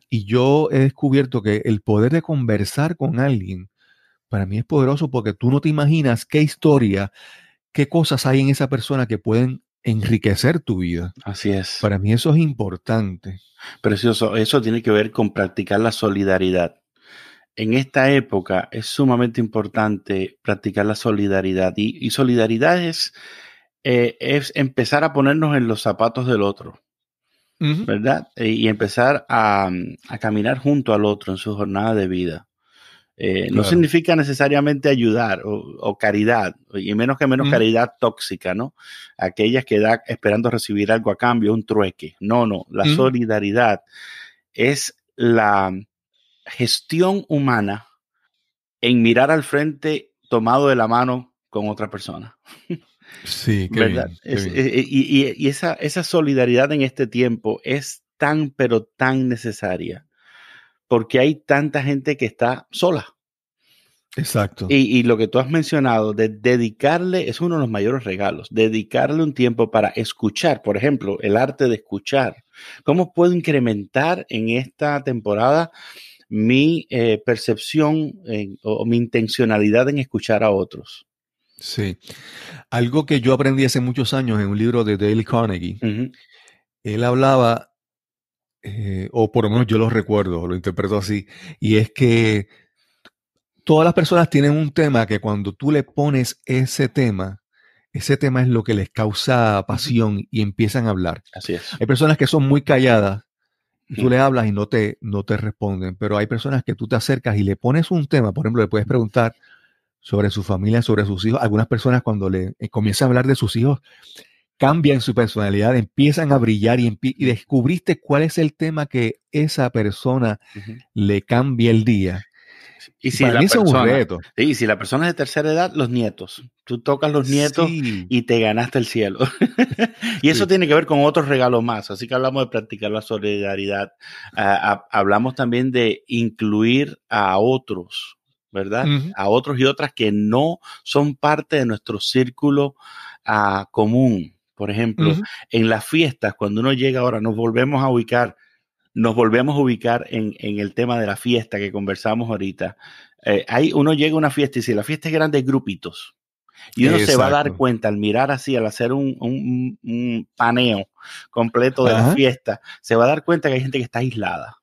Y yo he descubierto que el poder de conversar con alguien para mí es poderoso porque tú no te imaginas qué historia, qué cosas hay en esa persona que pueden enriquecer tu vida. Así es. Para mí eso es importante. Precioso. Eso tiene que ver con practicar la solidaridad. En esta época es sumamente importante practicar la solidaridad y, solidaridad es, eh, es empezar a ponernos en los zapatos del otro, ¿verdad? Y empezar a, a, caminar junto al otro en su jornada de vida. Eh, no significa necesariamente ayudar o, caridad, y menos que menos caridad tóxica, ¿no? Aquellas que da esperando recibir algo a cambio, un trueque. No, no, la solidaridad es la gestión humana en mirar al frente tomado de la mano con otra persona. Sí, qué ¿verdad? Y, esa, esa solidaridad en este tiempo es tan, pero tan necesaria porque hay tanta gente que está sola. Exacto. Y, lo que tú has mencionado, de dedicarle, es uno de los mayores regalos, dedicarle un tiempo para escuchar, por ejemplo, el arte de escuchar. ¿Cómo puedo incrementar en esta temporada mi eh, percepción o mi intencionalidad en escuchar a otros? Sí. Algo que yo aprendí hace muchos años en un libro de Dale Carnegie, él hablaba eh, o por lo menos yo lo recuerdo, lo interpreto así, y es que todas las personas tienen un tema que cuando tú le pones ese tema, ese tema es lo que les causa pasión y empiezan a hablar. Así es. Hay personas que son muy calladas, tú le hablas y no te, no te responden, pero hay personas que tú te acercas y le pones un tema, por ejemplo, le puedes preguntar sobre su familia, sobre sus hijos. Algunas personas cuando le eh, comienzan a hablar de sus hijos, cambian su personalidad, empiezan a brillar y, descubriste cuál es el tema que esa persona le cambia el día. Y si, la persona, y si la persona es de tercera edad, los nietos. Tú tocas los nietos y te ganaste el cielo. y eso tiene que ver con otros regalos más. Así que hablamos de practicar la solidaridad. Ah, hablamos también de incluir a otros, ¿verdad? A otros y otras que no son parte de nuestro círculo uh, común. Por ejemplo, en las fiestas, cuando uno llega ahora, nos volvemos a ubicar, nos volvemos a ubicar en, el tema de la fiesta que conversamos ahorita. Eh, ahí uno llega a una fiesta y si la fiesta es grande, grupitos. Y uno se va a dar cuenta al mirar así, al hacer un, paneo completo de la fiesta, se va a dar cuenta que hay gente que está aislada.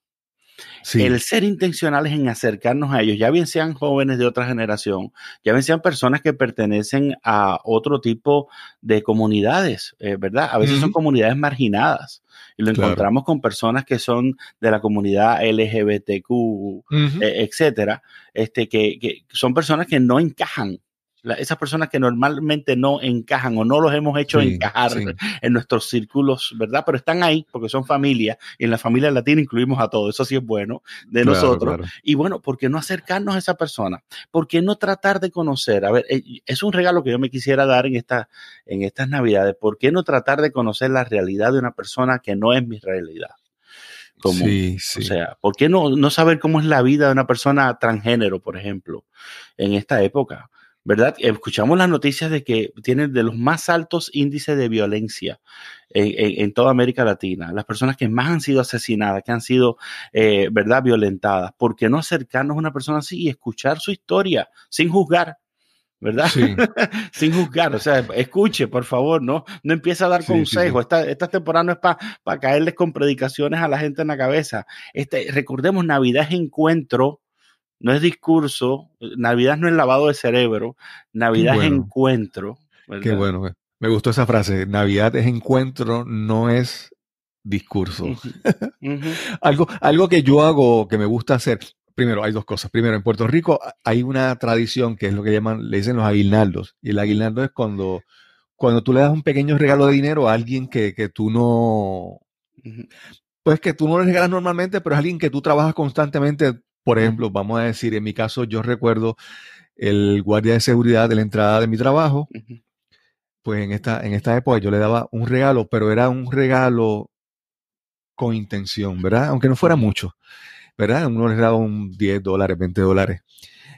El ser intencionales en acercarnos a ellos, ya bien sean jóvenes de otra generación, ya bien sean personas que pertenecen a otro tipo de comunidades, eh, ¿verdad? A veces son comunidades marginadas y lo encontramos con personas que son de la comunidad LGBTQ, e, etcétera, este, que, que, son personas que no encajan esas personas que normalmente no encajan o no los hemos hecho encajar en nuestros círculos, ¿verdad? Pero están ahí porque son familia y en la familia latina incluimos a todos, eso sí es bueno de nosotros. Y bueno, ¿por qué no acercarnos a esa persona? ¿Por qué no tratar de conocer? A ver, eh, es un regalo que yo me quisiera dar en, esta, en estas navidades. ¿Por qué no tratar de conocer la realidad de una persona que no es mi realidad? Como, sí, sí. O sea, ¿por qué no, no saber cómo es la vida de una persona transgénero, por ejemplo, en esta época? ¿Verdad? Escuchamos las noticias de que tienen de los más altos índices de violencia en, toda América Latina, las personas que más han sido asesinadas, que han sido, eh, ¿verdad?, violentadas. ¿Por qué no acercarnos a una persona así y escuchar su historia sin juzgar? ¿verdad? Sin juzgar, o sea, escuche, por favor, no, no empiece a dar consejos. esta, esta, temporada no es para caerles con predicaciones a la gente en la cabeza. Este, recordemos, Navidad es encuentro no es discurso, Navidad no es lavado de cerebro, Navidad es encuentro. Qué bueno, me gustó esa frase, Navidad es encuentro, no es discurso. algo, algo que yo hago, que me gusta hacer, primero hay dos cosas. Primero, en Puerto Rico hay una tradición que es lo que llaman, le dicen los aguinaldos, y el aguinaldo es cuando, cuando tú le das un pequeño regalo de dinero a alguien que, que tú no... Pues que tú no le regalas normalmente, pero es alguien que tú trabajas constantemente por ejemplo, vamos a decir, en mi caso, yo recuerdo el guardia de seguridad de la entrada de mi trabajo. Pues en esta, en esta época yo le daba un regalo, pero era un regalo con intención, ¿verdad? Aunque no fuera mucho, ¿verdad? Uno le daba un 10 dólares, 20 dólares.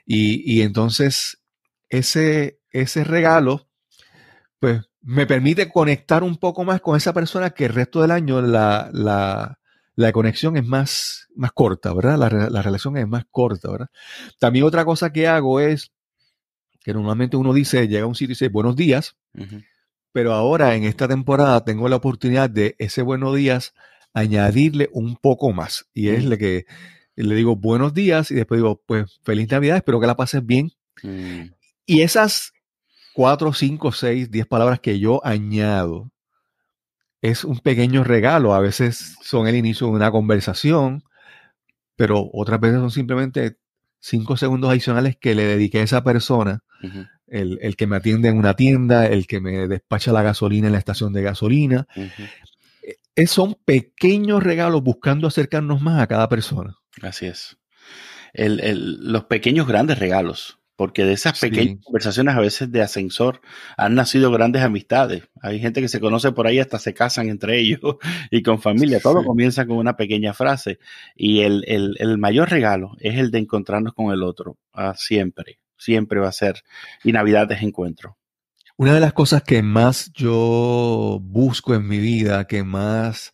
Y, entonces ese, ese regalo, pues me permite conectar un poco más con esa persona que el resto del año la, la, la conexión es más, más corta, ¿verdad? La, relación es más corta, ¿verdad? También otra cosa que hago es que normalmente uno dice, llega a un sitio y dice buenos días, pero ahora en esta temporada tengo la oportunidad de ese buenos días añadirle un poco más. Y es le que le digo buenos días y después digo, pues feliz Navidad, espero que la pases bien. Mm. Y esas cuatro, cinco, seis, diez palabras que yo añado es un pequeño regalo. A veces son el inicio de una conversación, pero otras veces son simplemente cinco segundos adicionales que le dediqué a esa persona, el, que me atiende en una tienda, el que me despacha la gasolina en la estación de gasolina. Eh, son pequeños regalos buscando acercarnos más a cada persona. Así es. los pequeños grandes regalos porque de esas pequeñas conversaciones a veces de ascensor han nacido grandes amistades. Hay gente que se conoce por ahí hasta se casan entre ellos y con familia. Todo comienza con una pequeña frase y el, el, mayor regalo es el de encontrarnos con el otro. Ah, siempre, siempre va a ser. Y Navidad es encuentro. Una de las cosas que más yo busco en mi vida, que más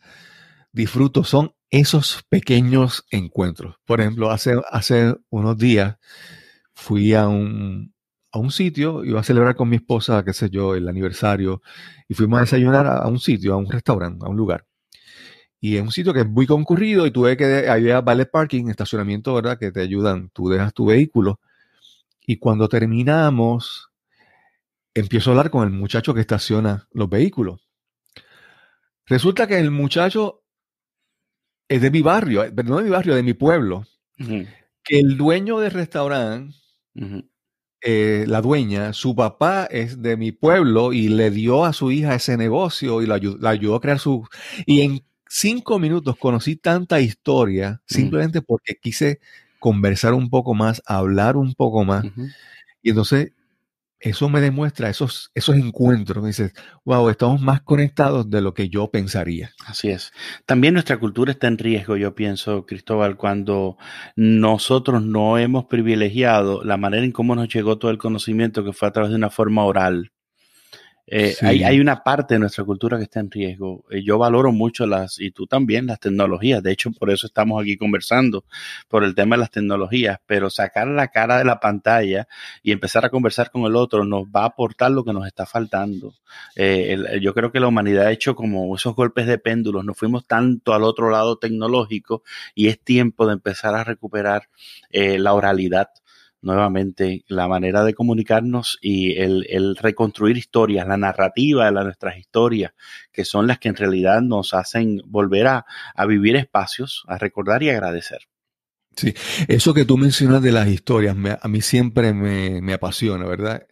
disfruto, son esos pequeños encuentros. Por ejemplo, hace, hace unos días fui a un, a un sitio, iba a celebrar con mi esposa, qué sé yo, el aniversario, y fuimos a desayunar a, un sitio, a un restaurante, a un lugar. Y es un sitio que es muy concurrido y tuve que, había valet parking, estacionamiento, ¿verdad? Que te ayudan, tú dejas tu vehículo. Y cuando terminamos, empiezo a hablar con el muchacho que estaciona los vehículos. Resulta que el muchacho es de mi barrio, eh, no de mi barrio, de mi pueblo. Que el dueño del restaurante eh, la dueña, su papá es de mi pueblo y le dio a su hija ese negocio y la ayudó, a crear su... Y en cinco minutos conocí tanta historia simplemente porque quise conversar un poco más, hablar un poco más. Y entonces eso me demuestra esos, esos encuentros. Dices, wow, estamos más conectados de lo que yo pensaría. Así es. También nuestra cultura está en riesgo, yo pienso, Cristóbal, cuando nosotros no hemos privilegiado la manera en cómo nos llegó todo el conocimiento que fue a través de una forma oral. Eh, hay, una parte de nuestra cultura que está en riesgo. Eh, yo valoro mucho las, y tú también, las tecnologías. De hecho, por eso estamos aquí conversando, por el tema de las tecnologías. Pero sacar la cara de la pantalla y empezar a conversar con el otro nos va a aportar lo que nos está faltando. Eh, yo creo que la humanidad ha hecho como esos golpes de péndulos. Nos fuimos tanto al otro lado tecnológico y es tiempo de empezar a recuperar la oralidad nuevamente la manera de comunicarnos y el, reconstruir historias, la narrativa de nuestras historias, que son las que en realidad nos hacen volver a, vivir espacios, a recordar y agradecer. Sí, eso que tú mencionas de las historias, a mí siempre me, me apasiona, ¿verdad?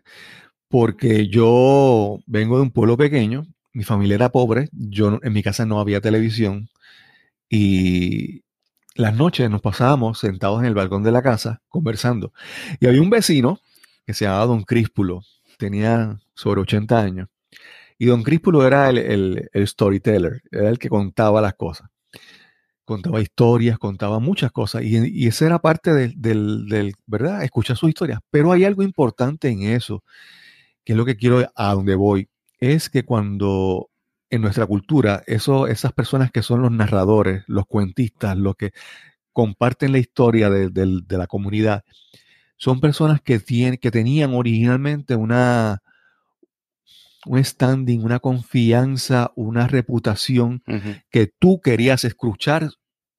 Porque yo vengo de un pueblo pequeño, mi familia era pobre, yo en mi casa no había televisión y las noches nos pasábamos sentados en el balcón de la casa conversando. Y había un vecino que se llamaba Don Críspulo, tenía sobre 80 años. Y Don Críspulo era el, storyteller, era el que contaba las cosas. Contaba historias, contaba muchas cosas. Y, y esa era parte del, del, ¿verdad? Escuchar sus historias. Pero hay algo importante en eso, que es lo que quiero a donde voy. Es que cuando en nuestra cultura, eso, esas personas que son los narradores, los cuentistas, los que comparten la historia de, la comunidad, son personas que, tienen, que tenían originalmente una, un standing, una confianza, una reputación que tú querías escuchar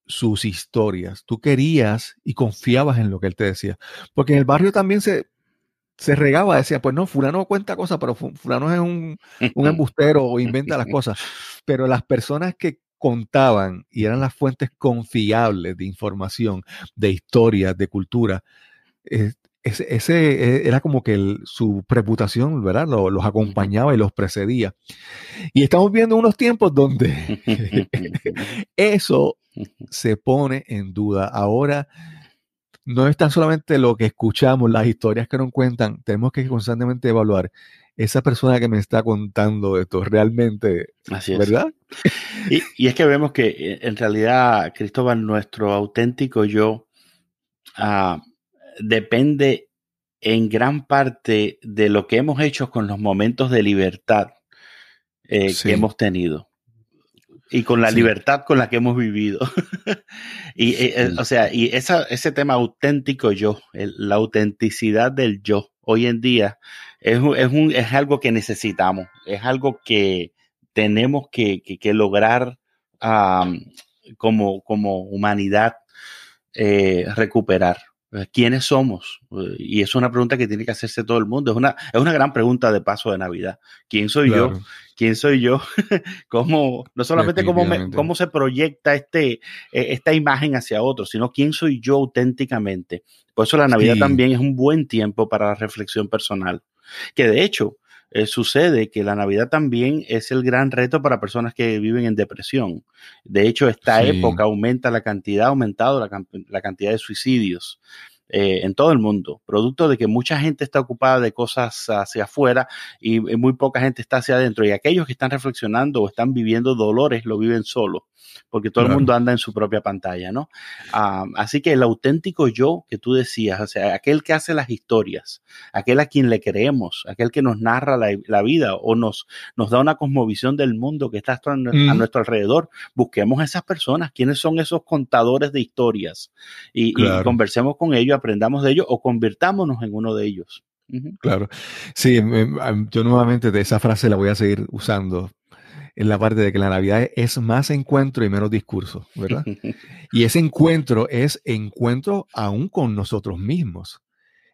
sus historias, tú querías y confiabas en lo que él te decía. Porque en el barrio también se, se regaba, decía, pues no, fulano cuenta cosas, pero fulano es un, embustero o inventa las cosas. Pero las personas que contaban y eran las fuentes confiables de información, de historias, de cultura, ese, e, era como que su reputación, ¿verdad? Los, acompañaba y los precedía. Y estamos viendo unos tiempos donde eso se pone en duda. Ahora no es tan solamente lo que escuchamos, las historias que nos cuentan, tenemos que constantemente evaluar esa persona que me está contando esto realmente, Así es. ¿verdad? Y, es que vemos que eh, en realidad, Cristóbal, nuestro auténtico yo ah, depende en gran parte de lo que hemos hecho con los momentos de libertad eh, que hemos tenido y con la libertad con la que hemos vivido. y, eh, eh, o sea, y esa, ese tema auténtico yo, la autenticidad del yo, hoy en día es, es, un, es algo que necesitamos, es algo que tenemos que, que, lograr como, como humanidad eh, recuperar. Eh, ¿Quiénes somos? Eh, y es una pregunta que tiene que hacerse todo el mundo. Es una, es una gran pregunta de paso de Navidad. ¿Quién soy yo? ¿Quién soy yo? ¿Cómo, no solamente cómo, cómo se proyecta este, e, esta imagen hacia otros, sino quién soy yo auténticamente. Por eso la Navidad también es un buen tiempo para la reflexión personal. Que de hecho, eh, sucede que la Navidad también es el gran reto para personas que viven en depresión. De hecho, esta época aumenta la cantidad, ha aumentado la, cantidad de suicidios. Eh, en todo el mundo, producto de que mucha gente está ocupada de cosas hacia afuera y muy poca gente está hacia adentro. Y aquellos que están reflexionando o están viviendo dolores lo viven solo porque todo el mundo anda en su propia pantalla, ¿no? Ah, así que el auténtico yo que tú decías, o sea, aquel que hace las historias, aquel a quien le creemos, aquel que nos narra la, vida o nos, nos da una cosmovisión del mundo que está a, nuestro alrededor, busquemos a esas personas, quiénes son esos contadores de historias y, conversemos con ellos, aprendamos de ellos o convirtámonos en uno de ellos. Claro. Sí, yo nuevamente de esa frase la voy a seguir usando en la parte de que la Navidad es más encuentro y menos discurso, ¿verdad? y ese encuentro es encuentro aún con nosotros mismos.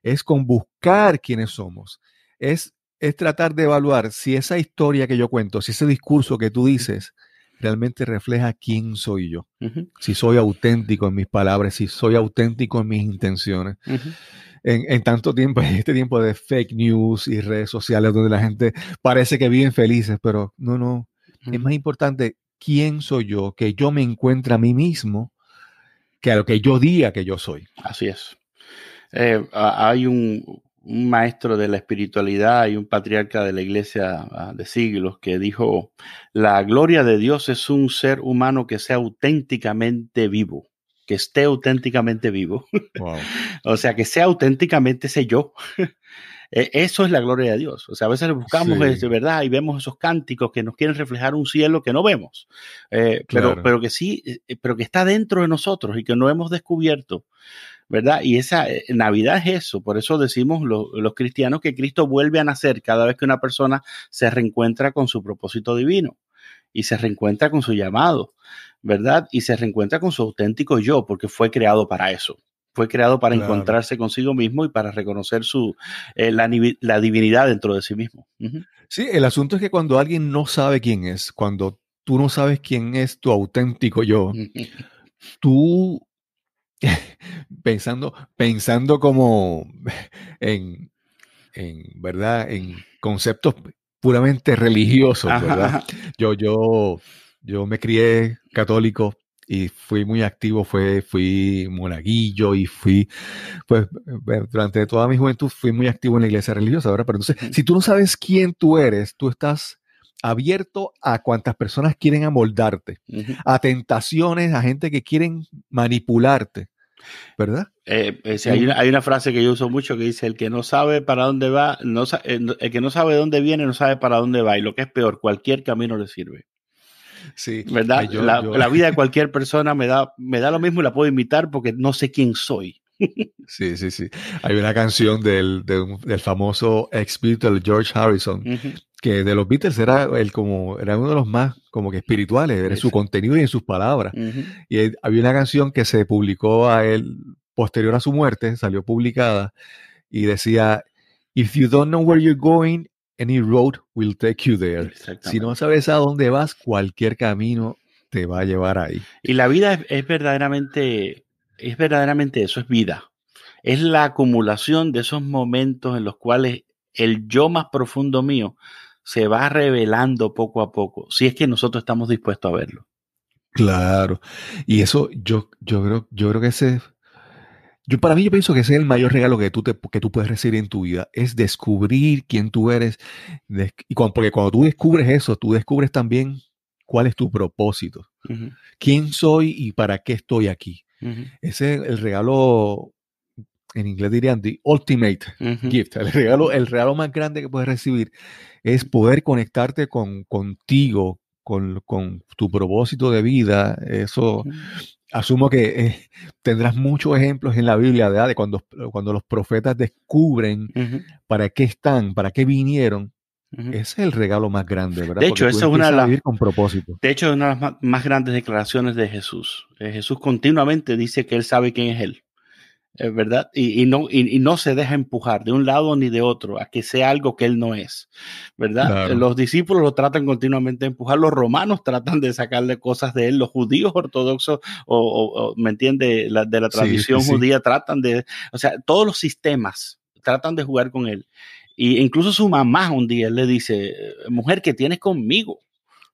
Es con buscar quiénes somos. Es, es tratar de evaluar si esa historia que yo cuento, si ese discurso que tú dices, realmente refleja quién soy yo. Si soy auténtico en mis palabras, si soy auténtico en mis intenciones. en, en, tanto tiempo, en este tiempo de fake news y redes sociales donde la gente parece que viven felices, pero no, no, es más importante quién soy yo, que yo me encuentre a mí mismo, que a lo que yo diga que yo soy. Así es. Eh, hay un, maestro de la espiritualidad y un patriarca de la iglesia ah, de siglos que dijo, la gloria de Dios es un ser humano que sea auténticamente vivo que esté auténticamente vivo. o sea, que sea auténticamente ese yo. E, eso es la gloria de Dios. O sea, a veces buscamos de verdad y vemos esos cánticos que nos quieren reflejar un cielo que no vemos, eh, pero, pero que sí, eh, pero que está dentro de nosotros y que no hemos descubierto. ¿verdad? Y esa eh, Navidad es eso, por eso decimos los cristianos que Cristo vuelve a nacer cada vez que una persona se reencuentra con su propósito divino y se reencuentra con su llamado, ¿verdad? Y se reencuentra con su auténtico yo, porque fue creado para eso fue creado para encontrarse consigo mismo y para reconocer su, eh, la, divinidad dentro de sí mismo. Sí, el asunto es que cuando alguien no sabe quién es, cuando tú no sabes quién es tu auténtico yo, tú pensando, pensando como en, en, ¿verdad? En conceptos puramente religiosos, ¿verdad? Yo, yo, yo me crié católico y fui muy activo, fue, fui monaguillo y fui, pues durante toda mi juventud fui muy activo en la iglesia religiosa, ¿verdad? Pero entonces, si tú no sabes quién tú eres, tú estás abierto a cuantas personas quieren amoldarte, a tentaciones, a gente que quieren manipularte. ¿Verdad? Eh, eh, hay, una, hay, una, frase que yo uso mucho que dice, el que no sabe para dónde va, no, eh, el que no sabe dónde viene, no sabe para dónde va. Y lo que es peor, cualquier camino le sirve. Sí. ¿Verdad? la, vida de cualquier persona me da, me da lo mismo y la puedo imitar porque no sé quién soy. Sí, sí, sí. Hay una canción del, del famoso ex Beatle George Harrison, que de los Beatles era el como, era uno de los más como que espirituales, en su contenido y en sus palabras. Y había una canción que se publicó a él posterior a su muerte, salió publicada, y decía, If you don't know where you're going, Any road will take you there. Si no sabes a dónde vas, cualquier camino te va a llevar ahí. Y la vida es, verdaderamente, es verdaderamente eso, es vida. Es la acumulación de esos momentos en los cuales el yo más profundo mío se va revelando poco a poco, si es que nosotros estamos dispuestos a verlo. Claro. Y eso yo, yo, creo, yo creo que ese yo, para mí, yo pienso que ese es el mayor regalo que tú, te, que tú puedes recibir en tu vida, es descubrir quién tú eres. y porque cuando tú descubres eso, tú descubres también cuál es tu propósito, quién soy y para qué estoy aquí. Ese es el regalo, en inglés dirían, the ultimate gift. El regalo, el regalo más grande que puedes recibir es poder conectarte con, contigo, con, con, tu propósito de vida. Eso, asumo que eh, tendrás muchos ejemplos en la Biblia de, cuando, cuando los profetas descubren para qué están, para qué vinieron. Ese es el regalo más grande, ¿verdad? De hecho, esa es una de las, con propósito. De hecho, una de las más, grandes declaraciones de Jesús. Eh, Jesús continuamente dice que él sabe quién es él. ¿Verdad? Y, no, y, no se deja empujar de un lado ni de otro a que sea algo que él no es, ¿verdad? Los discípulos lo tratan continuamente de empujar, los romanos tratan de sacarle cosas de él, los judíos ortodoxos, o, ¿me entiende? de la tradición judía tratan de, o sea, todos los sistemas tratan de jugar con él. Y incluso su mamá un día le dice, mujer, que tienes conmigo?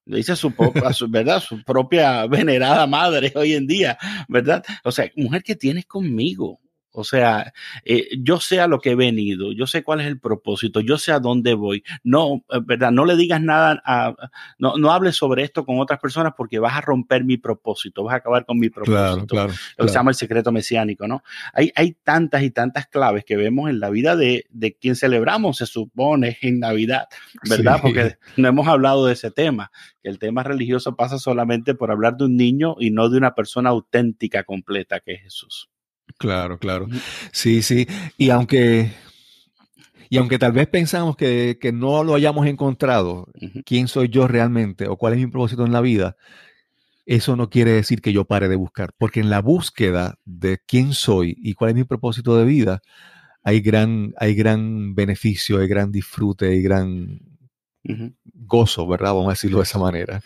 Le dice a su, a su, ¿verdad? su propia venerada madre hoy en día, ¿verdad? O sea, mujer que tienes conmigo. O sea, eh, yo sé a lo que he venido, yo sé cuál es el propósito, yo sé a dónde voy. No, eh, ¿verdad? No le digas nada, a, no, no hables sobre esto con otras personas porque vas a romper mi propósito, vas a acabar con mi propósito. Claro, claro, lo que se llama el secreto mesiánico, ¿no? Hay, hay tantas y tantas claves que vemos en la vida de, de quien celebramos, se supone, en Navidad, ¿verdad? Porque no hemos hablado de ese tema, que el tema religioso pasa solamente por hablar de un niño y no de una persona auténtica, completa, que es Jesús. Claro, claro. Sí, sí. Y aunque, y aunque tal vez pensamos que, no lo hayamos encontrado, quién soy yo realmente o cuál es mi propósito en la vida, eso no quiere decir que yo pare de buscar, porque en la búsqueda de quién soy y cuál es mi propósito de vida, hay gran, hay gran beneficio, hay gran disfrute, hay gran gozo, ¿verdad? Vamos a decirlo de esa manera.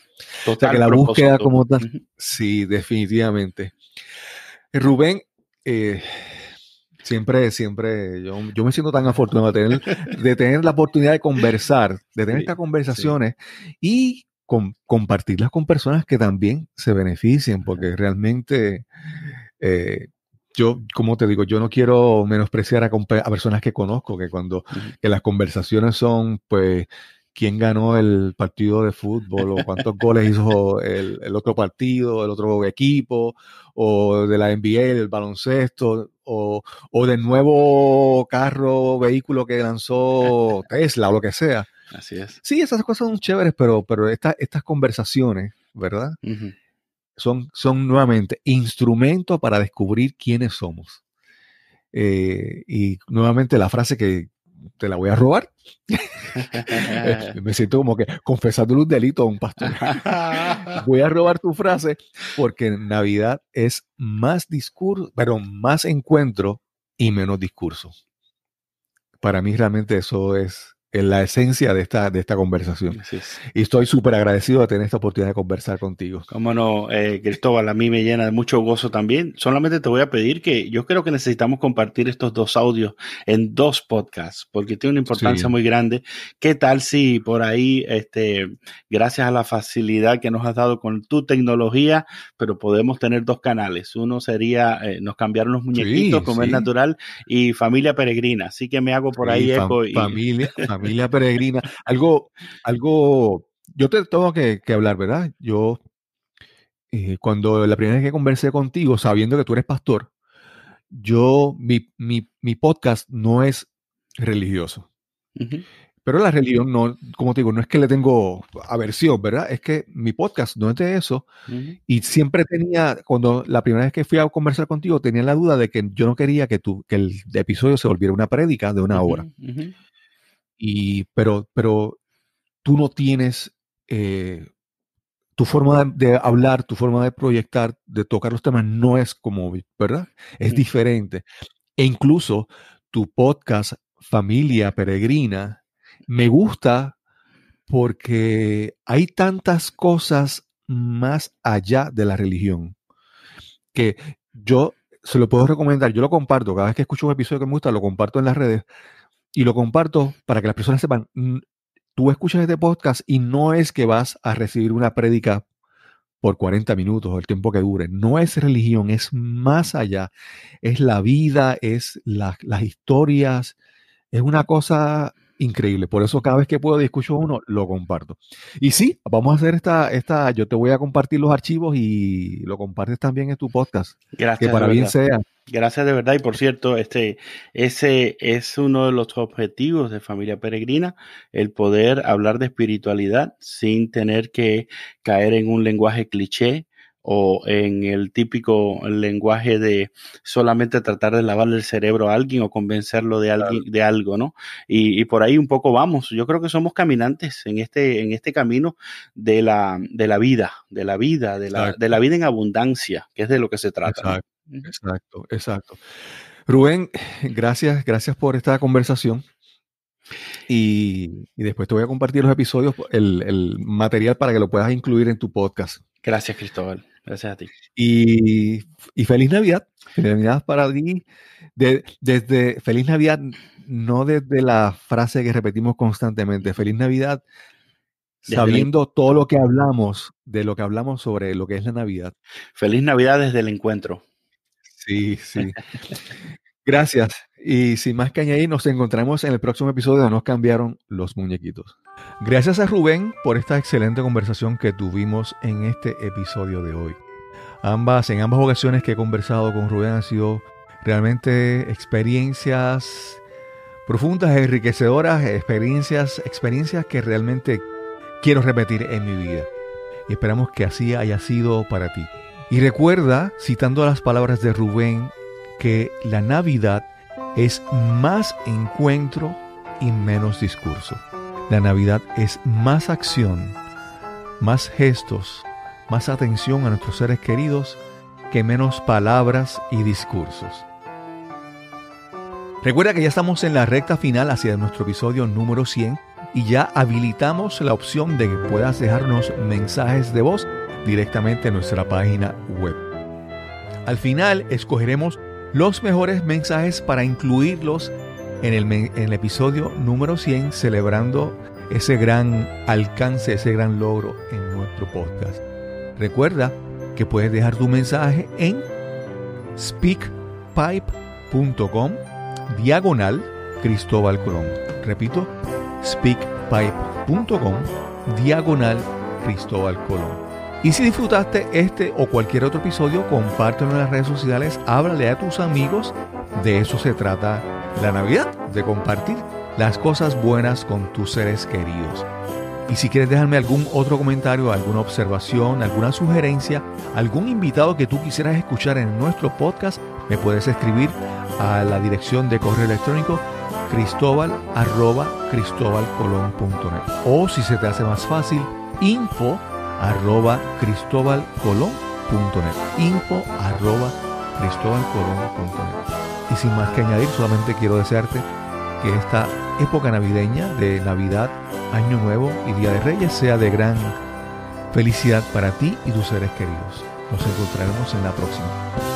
o sea que la búsqueda como tal, sí, definitivamente. Rubén, eh, siempre, siempre, yo, yo, me siento tan afortunado de tener, de tener la oportunidad de conversar, de tener estas conversaciones y compartirlas con personas que también se beneficien, porque realmente, eh, yo, como te digo, yo no quiero menospreciar a, a personas que conozco, que cuando que las conversaciones son, pues, quién ganó el partido de fútbol o cuántos goles hizo el, otro partido, el otro equipo, o de la NBA, el baloncesto, o, o del nuevo carro, vehículo que lanzó Tesla o lo que sea. Así es. Sí, esas cosas son chéveres, pero, pero estas conversaciones, ¿verdad? son, son nuevamente instrumentos para descubrir quiénes somos. Eh, y nuevamente la frase que, te la voy a robar. Me siento como que confesándole un delito a un pastor. voy a robar tu frase porque Navidad es más discurso, pero más encuentro y menos discurso. Para mí realmente eso es en la esencia de esta, de esta conversación. Y estoy súper agradecido de tener esta oportunidad de conversar contigo. Cómo no, eh, Cristóbal, a mí me llena de mucho gozo también. Solamente te voy a pedir que yo creo que necesitamos compartir estos dos audios en dos podcasts, porque tiene una importancia muy grande. ¿Qué tal si por ahí, este, gracias a la facilidad que nos has dado con tu tecnología, pero podemos tener dos canales? Uno sería, eh, nos cambiaron los muñequitos, como es natural, y familia peregrina. Así que me hago por ahí eco. Y, familia. Familia peregrina. Algo, algo, yo te tengo que, hablar, ¿verdad? Yo, eh, cuando la primera vez que conversé contigo, sabiendo que tú eres pastor, yo, mi, mi, podcast no es religioso. Pero la religión no, como te digo, no es que le tengo aversión, ¿verdad? Es que mi podcast no es de eso. Y siempre tenía, cuando la primera vez que fui a conversar contigo, tenía la duda de que yo no quería que, tú, que el episodio se volviera una prédica de una hora. Y, pero, pero tú no tienes eh, tu forma de, hablar, tu forma de proyectar, de tocar los temas, no es como, ¿verdad? Es diferente. E incluso tu podcast Familia Peregrina me gusta porque hay tantas cosas más allá de la religión que yo se lo puedo recomendar, yo lo comparto, cada vez que escucho un episodio que me gusta, lo comparto en las redes, y lo comparto para que las personas sepan, tú escuchas este podcast y no es que vas a recibir una prédica por 40 minutos o el tiempo que dure. No es religión, es más allá. Es la vida, es las historias, es una cosa increíble. Por eso cada vez que puedo y escucho uno, lo comparto. Y sí, vamos a hacer esta, esta, yo te voy a compartir los archivos y lo compartes también en tu podcast. Gracias. Que para bien sea. Gracias de verdad. Y por cierto, este, ese es uno de los objetivos de Familia Peregrina, el poder hablar de espiritualidad sin tener que caer en un lenguaje cliché, o en el típico lenguaje de solamente tratar de lavarle el cerebro a alguien o convencerlo de, alguien, de algo, ¿no? Y, por ahí un poco vamos. Yo creo que somos caminantes en este, en este camino de la, de la vida, de la vida, de la, de la vida en abundancia, que es de lo que se trata. Exacto, exacto. Rubén, gracias, gracias por esta conversación. Y, después te voy a compartir los episodios, el, material para que lo puedas incluir en tu podcast. Gracias, Cristóbal. Gracias a ti. Y, feliz Navidad. Feliz Navidad para ti. desde Feliz Navidad, no desde la frase que repetimos constantemente. Feliz Navidad, sabiendo todo lo que hablamos, de lo que hablamos sobre lo que es la Navidad. Feliz Navidad desde el encuentro. Sí, sí. Gracias. Y sin más que añadir, nos encontramos en el próximo episodio de Nos cambiaron los muñequitos. Gracias a Rubén por esta excelente conversación que tuvimos en este episodio de hoy. Ambas, en ambas ocasiones que he conversado con Rubén han sido realmente experiencias profundas, enriquecedoras, experiencias, experiencias que realmente quiero repetir en mi vida. Y esperamos que así haya sido para ti. Y recuerda, citando las palabras de Rubén, que la Navidad es más encuentro y menos discurso. La Navidad es más acción, más gestos, más atención a nuestros seres queridos que menos palabras y discursos. Recuerda que ya estamos en la recta final hacia nuestro episodio número 100 y ya habilitamos la opción de que puedas dejarnos mensajes de voz directamente en nuestra página web. Al final escogeremos los mejores mensajes para incluirlos en el, en el, episodio número 100 celebrando ese gran alcance, ese gran logro en nuestro podcast. Recuerda que puedes dejar tu mensaje en speakpipe.com diagonal Cristóbal Colón. Repito, speakpipe.com diagonal Cristóbal Colón. Y si disfrutaste este o cualquier otro episodio, compártelo en las redes sociales, háblale a tus amigos. De eso se trata la Navidad, de compartir las cosas buenas con tus seres queridos. Y si quieres dejarme algún otro comentario, alguna observación, alguna sugerencia, algún invitado que tú quisieras escuchar en nuestro podcast, me puedes escribir a la dirección de correo electrónico cristóbal arroba cristobalcolón.net o si se te hace más fácil info arroba cristobalcolón.net info arroba cristobalcolón.net y sin más que añadir solamente quiero desearte que esta época navideña de Navidad, Año Nuevo y Día de Reyes sea de gran felicidad para ti y tus seres queridos. Nos encontraremos en la próxima.